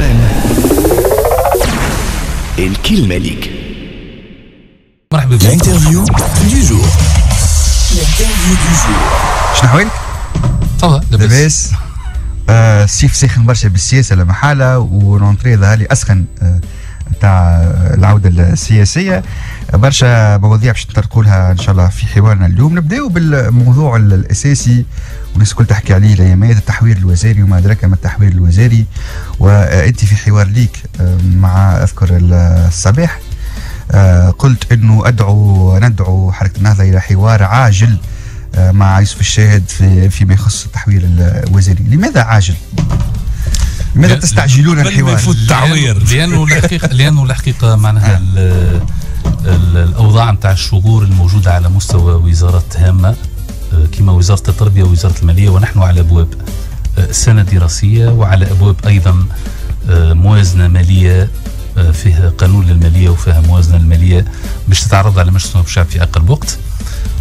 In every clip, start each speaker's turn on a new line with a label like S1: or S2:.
S1: ام الكلمة ليك.
S2: مرحبا بك.
S1: الانترفيو دو جور الانترفيو دو جور
S3: شنو احوالك؟
S2: تفضل لاباس.
S3: آه الصيف ساخن برشا بالسياسة لا محاله و rentrée ظهر لي أسخن آه تاع العودة السياسية. برشا مواضيع باش نطرقوا لها إن شاء الله في حوارنا اليوم. نبدأو بالموضوع الأساسي. والناس الكل تحكي عليه الايامات التحوير الوزاري وما أدراك ما التحوير الوزاري. وانت في حوار ليك آه، مع أذكر الصباح آه، قلت إنه أدعو ندعو حركة النهضة إلى حوار عاجل آه، مع يوسف الشاهد في فيما يخص التحوير الوزاري. لماذا عاجل؟ لماذا تستعجلون الحوار؟
S4: يفوت التعوير
S2: لأنه- لأنه الحقيقة لأنه الحقيقة معناها ال- ال- الأوضاع نتاع الشغور الموجودة على مستوى وزارات هامه آه، كما وزارة التربية ووزارة المالية ونحن على أبواب آه، سنة دراسية وعلى أبواب أيضا آه، موازنة مالية فيها قانون للمالية وفيها موازنة الماليه باش تتعرض على مجلس الشعب في أقل وقت.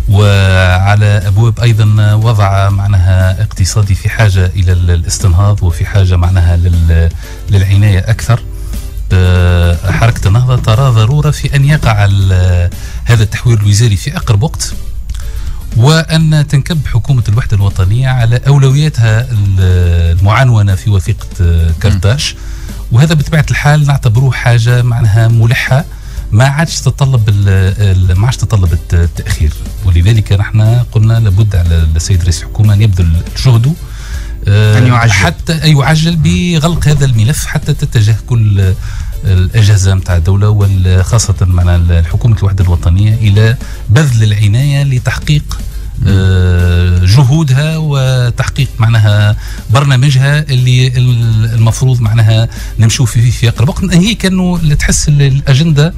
S2: وعلى أبواب أيضا وضع معناها اقتصادي في حاجة إلى ال- الاستنهاض وفي حاجة معناها لل- للعناية أكثر. آه، حركة النهضة ترى ضرورة في أن يقع هذا التحوير الوزاري في أقرب وقت وأن تنكب حكومة الوحدة الوطنية على أولوياتها ال- المعنونه في وثيقة آه، كرتاش. وهذا بطبيعة الحال نعتبروه حاجة معناها ملحة ما عادش تتطلب ما عادش تتطلب الت- التأخير ولذلك نحن قلنا لابد على السيد رئيس الحكومة أن يبذل جهده آه،
S3: أن يعجل.
S2: حتى يعجل بغلق هذا الملف حتى تتجه كل الأجهزة نتاع الدولة وخاصه مع الحكومة الوحدة الوطنية إلى بذل العناية لتحقيق جهودها وتحقيق معناها برنامجها اللي ال- المفروض معناها نمشوا فيه في أقرب وقت. هي كانوا اللي تحس ال- الأجندة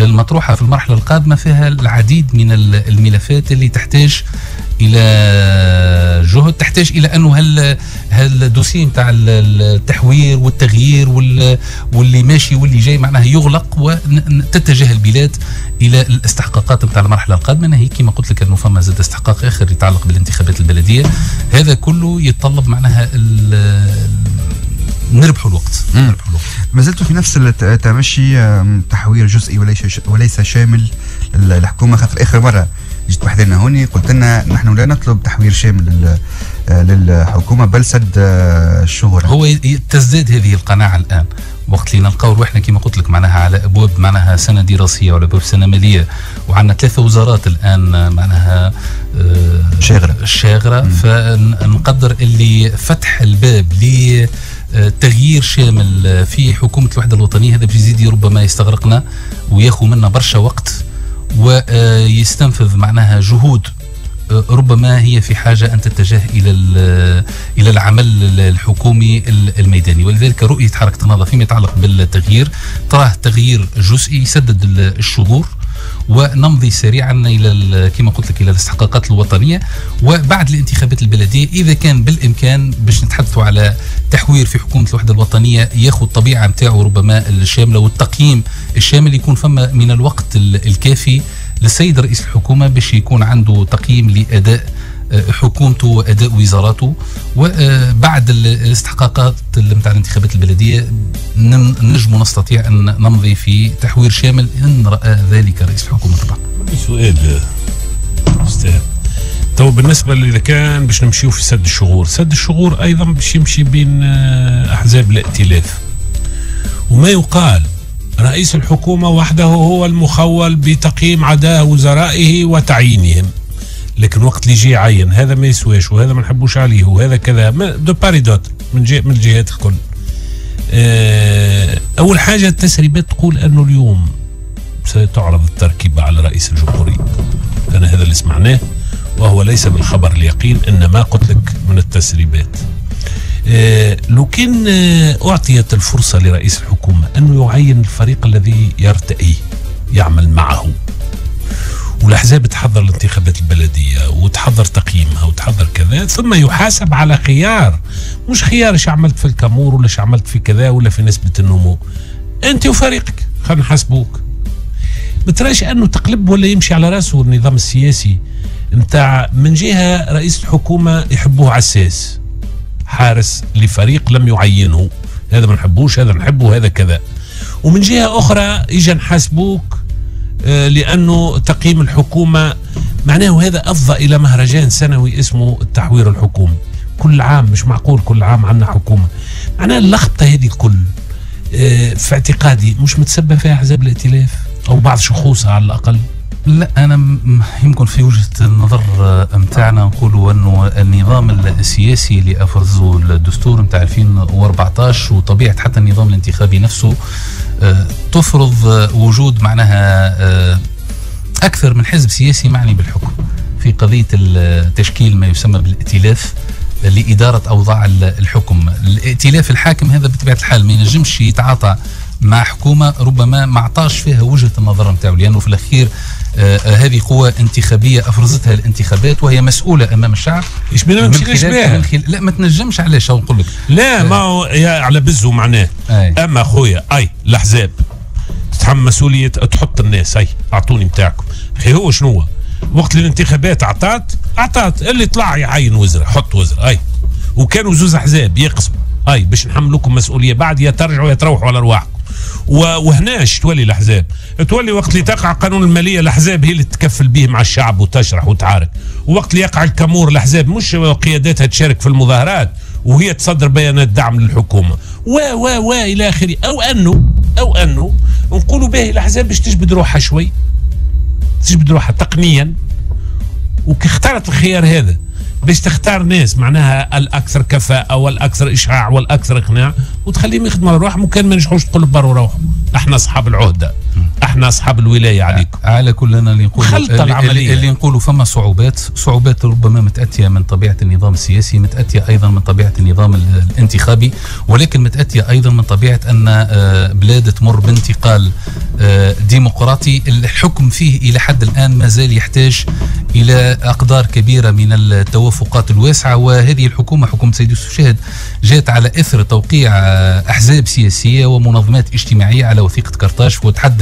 S2: المطروحة في المرحلة القادمة فيها العديد من ال- الملفات اللي تحتاج إلى جهد تحتاج إلى أنه هال هالدوسيه نتاع ال- التحوير والتغيير وال- واللي ماشي واللي جاي معناها يغلق وتتجه البلاد إلى الاستحقاقات نتاع المرحلة القادمة. هي كما قلت لك أنه فما زاد استحقاق آخر يتعلق بالانتخابات البلدية. هذا كله يتطلب معناها نربحوا الوقت. نربحوا الوقت.
S3: ما زلت في نفس الت- التمشي تحوير جزئي وليس وليس شامل الحكومة خاطر آخر مرة جيت وحدنا هوني قلت لنا نحن لا نطلب تحوير شامل آه، للحكومة بل سد آه، الشهرة.
S2: هو تزداد هذه القناعة الآن. وقت اللي نلقاو روحنا كما قلت لك معناها على أبواب معناها سنة دراسية وعلى أبواب سنة مالية. وعندنا ثلاثة وزارات الآن معناها آه،
S3: شاغرة.
S2: شاغرة. فنقدر اللي فتح الباب ل تغيير شامل في حكومة الوحدة الوطنية. هذا بيزيد ربما يستغرقنا وياخذ منا برشا وقت ويستنفذ معناها جهود آه، ربما هي في حاجة أن تتجه إلى ال- إلى العمل الحكومي الميداني. ولذلك رؤية حركة النهضه فيما يتعلق بالتغيير تراه تغيير جزئي يسدد ال- الشغور ونمضي سريعا إلى ال- كما قلت لك إلى الاستحقاقات الوطنية. وبعد الانتخابات البلدية إذا كان بالإمكان باش نتحدثوا على تحوير في حكومة الوحدة الوطنية ياخذ الطبيعه نتاعو ربما الشاملة والتقييم الشامل يكون فما من الوقت ال- الكافي للسيد رئيس الحكومة باش يكون عنده تقييم لأداء حكومته وأداء وزاراته وبعد الاستحقاقات نتاع الانتخابات البلدية نجم نستطيع أن نمضي في تحوير شامل. إن رأى ذلك رئيس الحكومة طبعا.
S4: سؤال أستاذ. تو بالنسبة اذا كان باش نمشيو في سد الشغور. سد الشغور أيضا باش يمشي بين آه، أحزاب الائتلاف. وما يقال رئيس الحكومة وحده هو المخول بتقييم عداء وزرائه وتعيينهم. لكن وقت اللي يجي يعين هذا ما يسواش وهذا ما نحبوش عليه وهذا كذا. دو باري دوت من جهه من الجهات الكل. آه، أول حاجة التسريبات تقول أنه اليوم ستعرض التركيبة على رئيس الجمهورية. أنا هذا اللي سمعناه وهو ليس بالخبر اليقين إنما قلت لك من التسريبات. آه، لو كان آه، أعطيت الفرصة لرئيس الحكومة أنه يعين الفريق الذي يرتئيه يعمل معه. والأحزاب تحضر الانتخابات البلدية وتحضر تقييمها وتحضر كذا ثم يحاسب على خيار. مش خيار إيش عملت في الكامور ولا إيش عملت في كذا ولا في نسبة النمو. أنت وفريقك خلينا نحاسبوك. ما تراش أنه تقلب ولا يمشي على رأسه النظام السياسي. نتاع من جهة رئيس الحكومة يحبوه عساس حارس لفريق لم يعينه. هذا ما نحبوش هذا نحبه هذا كذا. ومن جهة أخرى اجا نحاسبوك. آه، لأنه تقييم الحكومة معناه هذا أفضى إلى مهرجان سنوي اسمه التحوير الحكومي. كل عام مش معقول كل عام عندنا حكومة. معناها اللخبطة هذه الكل آه، في اعتقادي مش متسبب فيها احزاب الائتلاف أو بعض شخوصها على الأقل.
S2: لا أنا يمكن في وجهة النظر نتاعنا نقولوا انه النظام السياسي اللي افرزه الدستور نتاع 2014 وطبيعة حتى النظام الانتخابي نفسه آه، تفرض وجود معناها آه، أكثر من حزب سياسي معني بالحكم. في قضية تشكيل ما يسمى بالائتلاف لإدارة أوضاع ال- الحكم، الائتلاف الحاكم هذا بطبيعة الحال ما ينجمش يتعاطى مع حكومة ربما ما عطاش فيها وجهة النظر نتاعو لأنه في الأخير هذه قوة انتخابية أفرزتها الانتخابات وهي مسؤولة أمام الشعب.
S4: بينا ما نمشيش بها؟
S2: لا ما تنجمش علاش شو نقول لك.
S4: لا ما هو يا على بزه معناه.
S2: أي.
S4: أما اخويا أي الأحزاب تتحمل مسؤولية تحط الناس أي أعطوني بتاعكم أخي هو شنو هو؟ وقت الانتخابات أعطات أعطات. اللي طلع يعين وزراء حط وزراء أي. وكانوا زوز أحزاب يقسموا أي باش نحملوكم مسؤولية. بعد يا ترجعوا يا تروحوا على رواحكم وهناش تولي الأحزاب؟ تولي وقت اللي تقع قانون المالية الأحزاب هي اللي تكفل به مع الشعب وتشرح وتعارك. وقت اللي يقع الكامور الأحزاب مش قياداتها تشارك في المظاهرات وهي تصدر بيانات دعم للحكومة. و و و إلى آخره. أو انه أو أنه نقولوا به الأحزاب باش تجبد روحها شوي تجبد روحها تقنيا. وكاختارت الخيار هذا باش تختار ناس معناها الأكثر كفاءة والأكثر إشعاع والأكثر إقناع وتخليهم يخدموا على روحهم وكان ما نجحوش تقول بروا روحوا إحنا أصحاب العهدة. إحنا اصحاب الولاية عليكم
S2: على كلنا اللي نقول
S4: خلطة
S2: اللي,
S4: العملية.
S2: اللي, نقولوا فما صعوبات صعوبات ربما متأتية من طبيعة النظام السياسي متأتية أيضا من طبيعة النظام ال- الانتخابي ولكن متأتية أيضا من طبيعة أن آه، بلاد تمر بانتقال آه، ديمقراطي الحكم فيه إلى حد الآن ما زال يحتاج إلى أقدار كبيرة من التوافقات الواسعة وهذه الحكومة حكومة سيد يوسف شاهد جاءت على إثر توقيع آه، أحزاب سياسية ومنظمات اجتماعية على وثيقة كرتاج وتحدد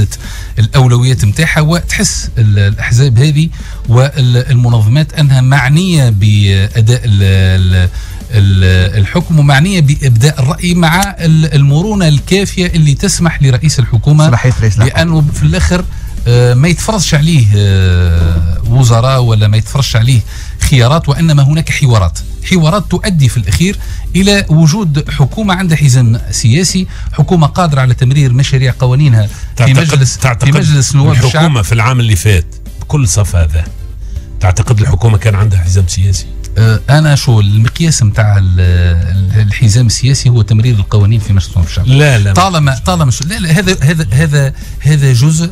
S2: الأولويات نتاعها وتحس ال- الأحزاب هذه والمنظمات أنها معنية بأداء ال- ال- ال- الحكم ومعنية بإبداء الرأي مع ال- المرونة الكافية اللي تسمح لرئيس الحكومة
S3: صلاحية رئيس الحكومة.
S2: لأنه في الآخر ما يتفرضش عليه آه، وزراء ولا ما يتفرضش عليه خيارات وإنما هناك حوارات. حوارات تؤدي في الأخير إلى وجود حكومة عندها حزام سياسي حكومة قادرة على تمرير مشاريع قوانينها في
S4: تعتقد
S2: مجلس في
S4: تعتقد
S2: مجلس نواب الشعب.
S4: الحكومة في العام اللي فات بكل صفاء تعتقد الحكومة كان عندها حزام سياسي؟
S2: آه، أنا شو المقياس نتاع الحزام السياسي هو تمرير القوانين في مجلس الشعب.
S4: لا لا
S2: طالما طالما لا لا هذا هذا هذا هذا جزء آه،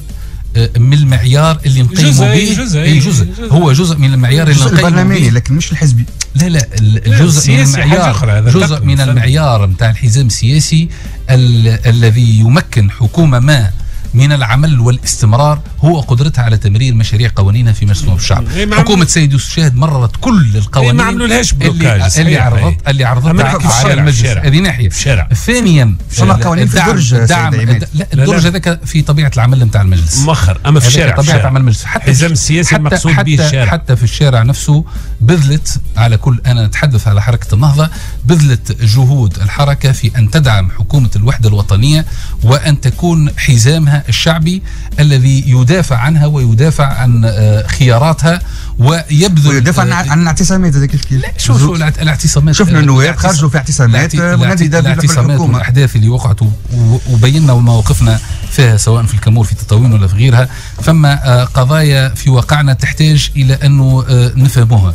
S2: من المعيار اللي نقيموا
S4: جزء،
S2: به
S4: أي جزء،
S2: أي جزء
S4: جزء.
S2: هو جزء من المعيار اللي نقيموا
S3: البرلماني
S2: به
S3: لكن مش الحزبي
S2: لا لا الجزء من المعيار جزء من. المعيار نتاع الحزام السياسي ال- الذي يمكن حكومة ما من العمل والاستمرار هو قدرتها على تمرير مشاريع قوانينها في مجلس نواب الشعب
S4: إيه، عملوا-
S2: سيد يوسف شاهد مررت كل القوانين
S4: ما عملولهاش
S2: اللي,
S4: بلوكاج،
S2: اللي عرضت
S4: إيه.
S2: اللي عرضتها على
S4: الشارع،
S2: المجلس. هذه
S4: الشارع.
S2: ثانيا
S3: في
S2: الدعم
S3: الدرج، سيد
S2: الدعم. لا
S4: لا.
S2: الدرج هذاك في طبيعة العمل نتاع المجلس
S4: مؤخر أما في الشارع
S2: طبيعة
S4: الشارع.
S2: عمل المجلس حتى
S4: حزام السياسي
S2: حتى
S4: المقصود
S2: حتى
S4: به الشارع
S2: حتى في الشارع نفسه بذلت على كل أنا أتحدث على حركة النهضة بذلت جهود الحركة في أن تدعم حكومة الوحدة الوطنية وأن تكون حزامها الشعبي الذي يدافع عنها ويدافع عن آه، خياراتها ويبذل
S3: ويدافع عن
S2: آه،
S3: عن الاعتصامات هذا كيف كيف
S2: لا شوف شو الأعت- الاعتصامات
S3: شفنا النواب خرجوا في اعتصامات
S2: الاعت-
S3: ونادي
S2: الاعتصامات والأحداث اللي وقعت وبينا مواقفنا فيها سواء في الكامور في تطاوين ولا في غيرها. فما آه، قضايا في واقعنا تحتاج إلى أنه آه، نفهموها.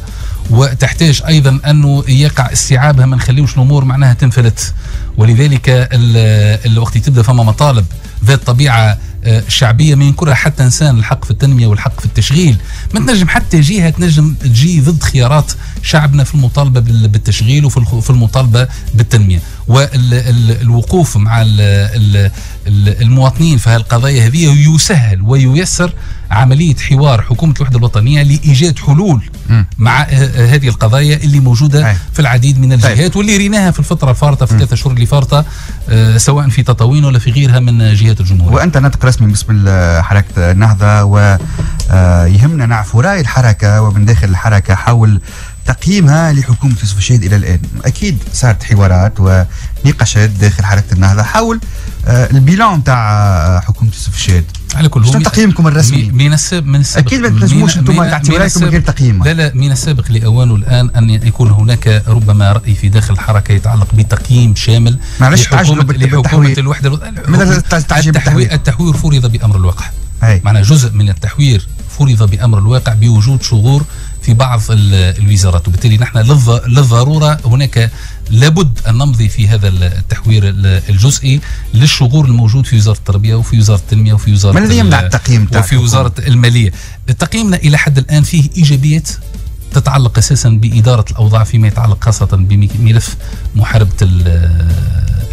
S2: وتحتاج أيضا أنه يقع استيعابها ما نخليوش الأمور معناها تنفلت. ولذلك ال- الوقت تبدا فما مطالب ذات طبيعة آه، شعبية ما ينكرها حتى إنسان الحق في التنمية والحق في التشغيل. ما تنجم حتى جهة تنجم تجي ضد خيارات شعبنا في المطالبة بال- بالتشغيل وفي المطالبة بالتنمية. والوقوف مع ال- ال- ال- المواطنين في هالقضايا هذه يسهل وييسر عملية حوار حكومة الوحدة الوطنية لإيجاد حلول
S3: مم.
S2: مع آه، هذه القضايا اللي موجودة
S3: أي.
S2: في العديد من
S3: طيب.
S2: الجهات واللي ريناها في الفترة الفارطة في الثلاثة شهور اللي فارطة آه، سواء في تطاوين ولا في غيرها من جهات الجمهورية
S3: وأنت ناطق رسمي باسم حركة النهضة ويهمنا نعرفوا راي الحركة ومن داخل الحركة حول تقييمها لحكومة يوسف الشهيد إلى الآن. أكيد صارت حوارات ونقاشات داخل حركه النهضه حول آه، البيلان نتاع حكومة يوسف الشهيد.
S2: على كل
S3: شنو تقييمكم الرسمي؟
S2: من السابق من السابق.
S3: أكيد ما تنجموش أنتم تعطيوا رايكم غير تقييم
S2: لا لا من السابق لاوانه الآن أن يكون هناك ربما رأي في داخل الحركة يتعلق بتقييم شامل
S3: معلش تعجبوا
S2: لحكومه
S3: الوحدة
S2: التحوير التحوير فرض بأمر الواقع.
S3: أي.
S2: معناها جزء من التحوير فرض بأمر الواقع بوجود شغور في بعض الوزارات. وبالتالي نحن للضرورة هناك لابد أن نمضي في هذا التحوير الجزئي للشغور الموجود في وزارة التربية وفي وزارة التنمية وفي وزارة
S3: ما الذي يمنع التقييم
S2: وفي وزارة المالية. تقييمنا إلى حد الآن فيه إيجابيات تتعلق أساسا بإدارة الأوضاع فيما يتعلق خاصة بملف محاربة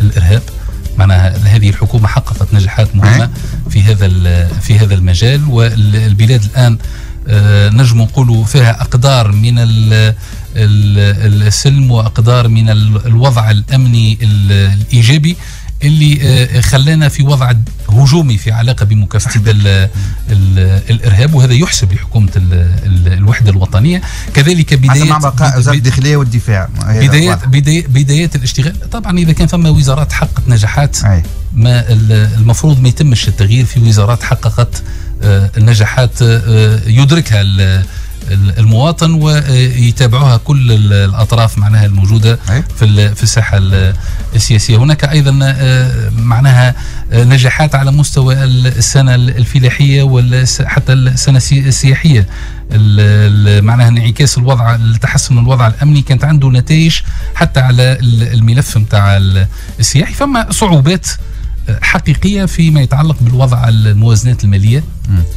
S2: الإرهاب. معناها هذه الحكومة حققت نجاحات مهمة في هذا في هذا المجال والبلاد الآن نجم نقولوا فيها أقدار من السلم وأقدار من الوضع الأمني الإيجابي. اللي آه، خلانا في وضع هجومي في علاقة بمكافحه الإرهاب وهذا يحسب لحكومة الوحدة الوطنية. كذلك بدايات
S3: مع بقاء وزارة الداخلية والدفاع.
S2: بدايات بدايات الاشتغال. طبعا إذا كان فما وزارات حققت نجاحات ما المفروض ما يتمش التغيير في وزارات حققت آه، النجاحات آه، يدركها المواطن ويتابعوها كل الأطراف معناها الموجودة في في الساحة السياسية. هناك أيضا آه، معناها نجاحات على مستوى السنة الفلاحية وحتى السنة السياحية. معناها انعكاس الوضع تحسن الوضع الأمني كانت عنده نتائج حتى على الملف نتاع السياحي. فما صعوبات حقيقية فيما يتعلق بالوضع الموازنات المالية.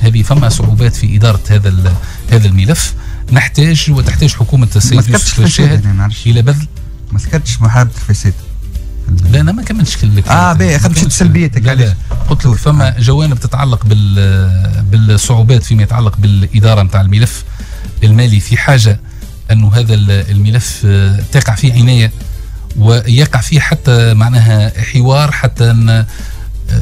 S2: هذه فما صعوبات في إدارة هذا هذا الملف. نحتاج وتحتاج حكومة السيد يوسف الشاهد إلى بذل.
S3: ما ذكرتش محاربه الفساد
S2: لا أنا ما كملتش لك
S3: آه باهي اخذت سلبيتك
S2: علاش؟ قلت لك فما آه. جوانب تتعلق بال بالصعوبات فيما يتعلق بالإدارة نتاع الملف. المالي في حاجة أنه هذا الملف آه، تقع فيه عناية ويقع فيه حتى معناها حوار حتى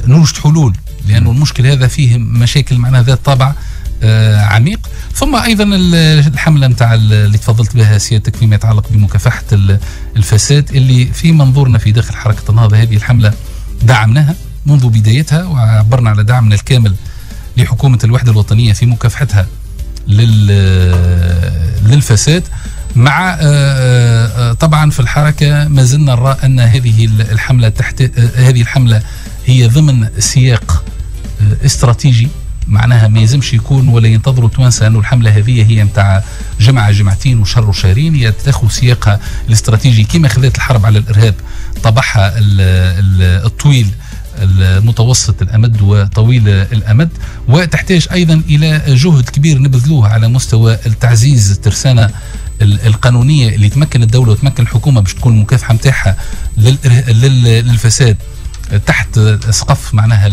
S2: نوجد حلول لأنه المشكل هذا فيه مشاكل معناها ذات طابع آه، عميق. ثم أيضا الحملة نتاع اللي تفضلت بها سيادتك فيما يتعلق بمكافحة الفساد اللي في منظورنا في داخل حركة النهضة. هذه الحملة دعمناها منذ بدايتها وعبرنا على دعمنا الكامل لحكومة الوحدة الوطنية في مكافحتها للفساد. مع آه، آه، آه، طبعا في الحركة ما زلنا نرى أن هذه الحملة تحت هذه الحملة هي ضمن سياق استراتيجي. معناها ما يلزمش يكون ولا ينتظروا التوانسه انه الحملة هذه هي نتاع جمعه جمعتين وشر وشهرين. هي تاخذ سياقها الاستراتيجي كما خذت الحرب على الإرهاب طبعها الطويل المتوسط الأمد وطويل الأمد. وتحتاج أيضا إلى جهد كبير نبذلوه على مستوى التعزيز الترسانه القانونية اللي تمكن الدولة وتمكن الحكومة باش تكون المكافحه نتاعها للفساد تحت سقف معناها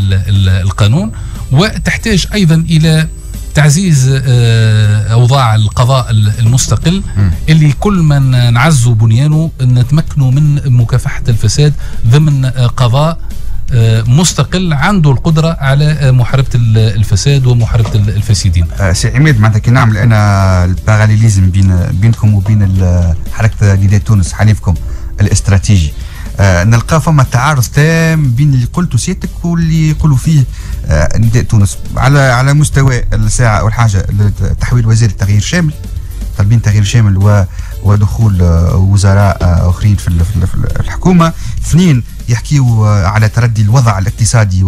S2: القانون وتحتاج أيضا إلى تعزيز آه، أوضاع القضاء المستقل اللي كل من نعزوا بنيانه نتمكنوا من مكافحة الفساد ضمن قضاء آه، مستقل عنده القدرة على آه، محاربة الفساد ومحاربة الفاسدين.
S3: آه، سي عماد معناتها كي نعمل أنا ال parallélisme بين بينكم وبين حركة نداء تونس حليفكم الاستراتيجي نلقى فما تعارض تام بين اللي قلته سيادتك واللي يقولوا فيه نداء تونس على على مستوى الساعة اول حاجة تحويل وزير التغيير شامل طالبين تغيير شامل و ودخول وزراء أخرين في الحكومة. اثنين يحكيوا على تردي الوضع الاقتصادي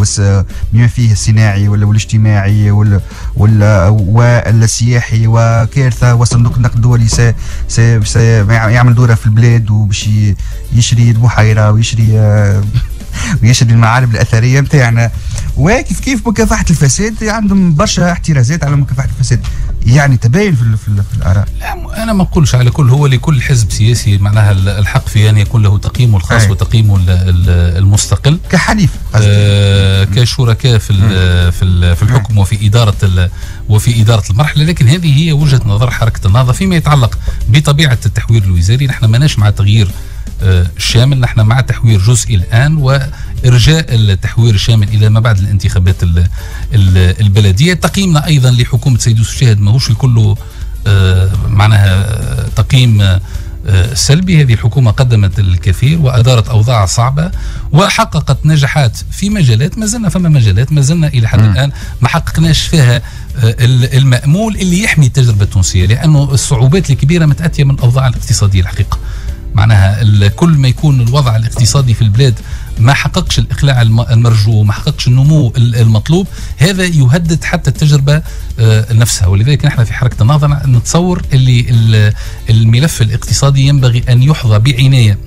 S3: بما فيه الصناعي والاجتماعي والسياحي وكارثه وصندوق النقد الدولي سيعمل دورة في البلاد وباش يشري البحيرة ويشري ويشهد المعالم الأثرية نتاعنا وكيف كيف مكافحة الفساد؟ عندهم برشا احترازات على مكافحة الفساد. يعني تباين في, في, في الآراء.
S2: لا أنا ما نقولش على كل هو لكل حزب سياسي معناها الحق في أن يكون له تقييمه الخاص أي. وتقييمه المستقل.
S3: كحليف
S2: آه كشركاء في في في الحكم وفي إدارة وفي إدارة المرحلة. لكن هذه هي وجهة نظر حركة النهضة فيما يتعلق بطبيعة التحوير الوزاري. نحن ماناش مع تغيير الشامل نحن مع تحوير جزئي الآن وإرجاء التحوير الشامل إلى ما بعد الانتخابات البلدية. تقييمنا أيضا لحكومة سيد يوسف شاهد ماهوش الكل آه، معناها آه، تقييم آه، سلبي. هذه الحكومة قدمت الكثير وأدارت أوضاع صعبة وحققت نجاحات في مجالات ما زلنا فما مجالات ما زلنا إلى حد الآن ما حققناش فيها ال- المأمول اللي يحمي التجربة التونسية لأنه الصعوبات الكبيرة متأتية من الأوضاع الاقتصادية الحقيقة. معناها كل ما يكون الوضع الاقتصادي في البلاد ما حققش الاقلاع الم- المرجو ما حققش النمو ال- المطلوب. هذا يهدد حتى التجربة آه، نفسها. ولذلك نحن في حركة النهضة نتصور اللي ال- الملف الاقتصادي ينبغي أن يحظى بعنايه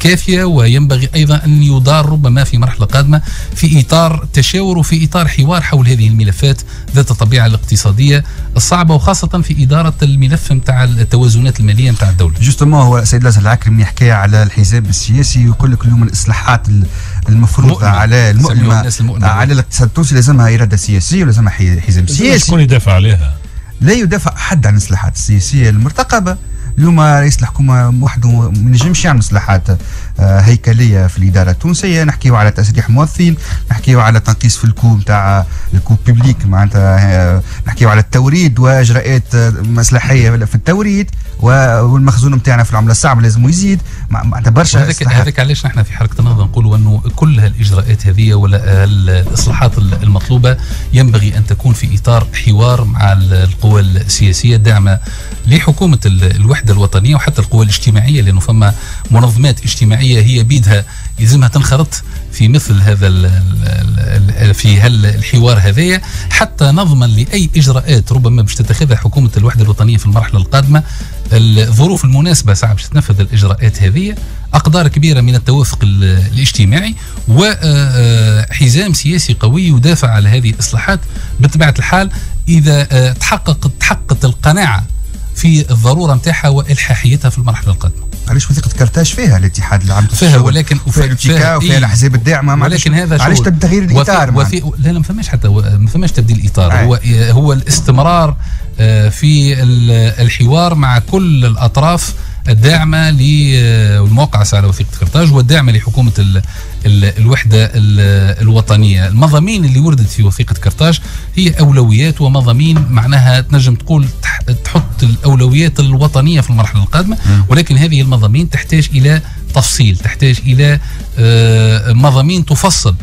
S2: كافية وينبغي أيضا أن يدار ربما في مرحلة قادمة في إطار تشاور وفي إطار حوار حول هذه الملفات ذات الطبيعة الاقتصادية الصعبة وخاصة في إدارة الملف نتاع التوازنات المالية نتاع الدولة.
S3: جوستومون هو السيد لازم العكرمي يحكي على الأحزاب السياسي ويقول لك اليوم الإصلاحات ال- المفروضة
S2: مؤلمة.
S3: على
S2: الناس المؤلمة.
S3: على الاقتصاد التونسي لازمها إرادة سياسية ولازمها حزب سياسي
S4: شكون يدافع عليها؟
S3: لا يدافع أحد عن الإصلاحات السياسية المرتقبة اليوم رئيس الحكومة وحده ما نجمش يعمل اصلاحات آه، هيكلية في الإدارة التونسية. نحكيو على تسريح موظفين نحكيو على تنقيص في ال coût نتاع ال coût public معناتها آه، نحكيو على التوريد وإجراءات آه، مصلحية في التوريد والمخزون نتاعنا في العملة الصعبه لازم يزيد. مع- معناتها برشا
S2: هذاك. هذاك علاش نحن في حركة النهضه نقولوا أنه كل هالإجراءات هذه ولا ال- الإصلاحات ال- المطلوبة ينبغي أن تكون في إطار حوار مع ال- القوى السياسية الداعمه لحكومة ال- الوحدة الوطنية وحتى القوى الاجتماعية لأنه فما منظمات اجتماعية هي بيدها يلزمها تنخرط في مثل هذا ال ال ال في الحوار هذايا. حتى نضمن لأي إجراءات ربما باش تتخذها حكومة الوحدة الوطنية في المرحلة القادمة الظروف المناسبة ساعة باش تنفذ الإجراءات هذه أقدار كبيرة من التوافق ال- الاجتماعي وحزام سياسي قوي يدافع على هذه الإصلاحات. بطبيعة الحال إذا آه، تحقق تحققت القناعة في الضرورة نتاعها وإلحاحيتها في المرحلة القادمة.
S3: علاش وثيقه كرتاج فيها الاتحاد العام
S2: فيها ولكن
S3: وفيها الاتيكا وفيها
S2: إيه.
S3: الأحزاب الداعمة
S2: ولكن هذا
S3: علاش تغيير الإطار؟
S2: وفي لا لا ما فماش حتى ما فماش تبديل إطار.
S3: أي.
S2: هو هو الاستمرار آه، في ال- الحوار مع كل الأطراف الداعمة للموقعة على وثيقه كرتاج والداعمة لحكومة ال ال الوحدة ال- الوطنية، المضامين اللي وردت في وثيقة كرتاج هي أولويات ومضامين معناها تنجم تقول الأولويات الوطنية في المرحلة القادمة ولكن هذه المضامين تحتاج إلى تفصيل، تحتاج إلى آه، مضامين تفصل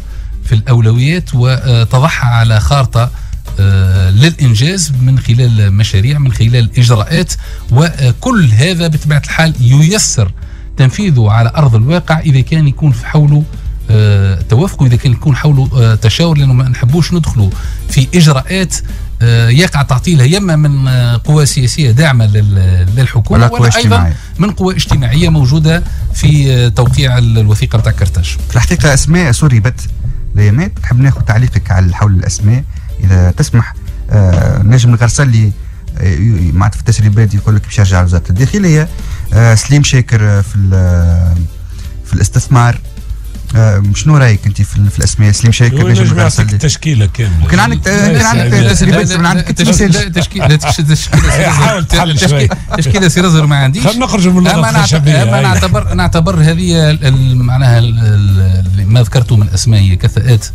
S2: في الأولويات وتضعها على خارطة آه، للإنجاز من خلال مشاريع من خلال إجراءات وكل هذا بطبيعة الحال ييسر تنفيذه على أرض الواقع إذا كان يكون في حوله آه، توافق وإذا كان يكون حوله تشاور لأنه ما نحبوش ندخلوا في إجراءات يقع تعطيلها يما من آه، قوى سياسية داعمة لل- للحكومة
S3: ولا قوى
S2: ولا
S3: أيضا.
S2: من قوى اجتماعية موجودة في آه، توقيع الوثيقة بتاع كرتاج
S3: في الحقيقة أسماء سربت الايامات نحب ناخذ تعليقك على حول الأسماء. إذا تسمح آه نجم الغرسلي آه، معناتها في التسريبات يقول لك باش يرجع لوزارة الداخلية. آه سليم شاكر آه، في في الاستثمار. آه شنو رأيك أنت في, في الأسماء؟ سليم شاكر نجم الغرسلي
S4: التشكيلة كاملة.
S3: كان عندك كان عندك تسريبات من عندك
S2: تشكيله
S3: تشكيلة
S2: تشكيله تشكيله سيرازر ما عنديش.
S4: خلينا نخرج من أما.
S2: نعتبر نعتبر هذه معناها ما ذكرته من أسماء هي كفاءات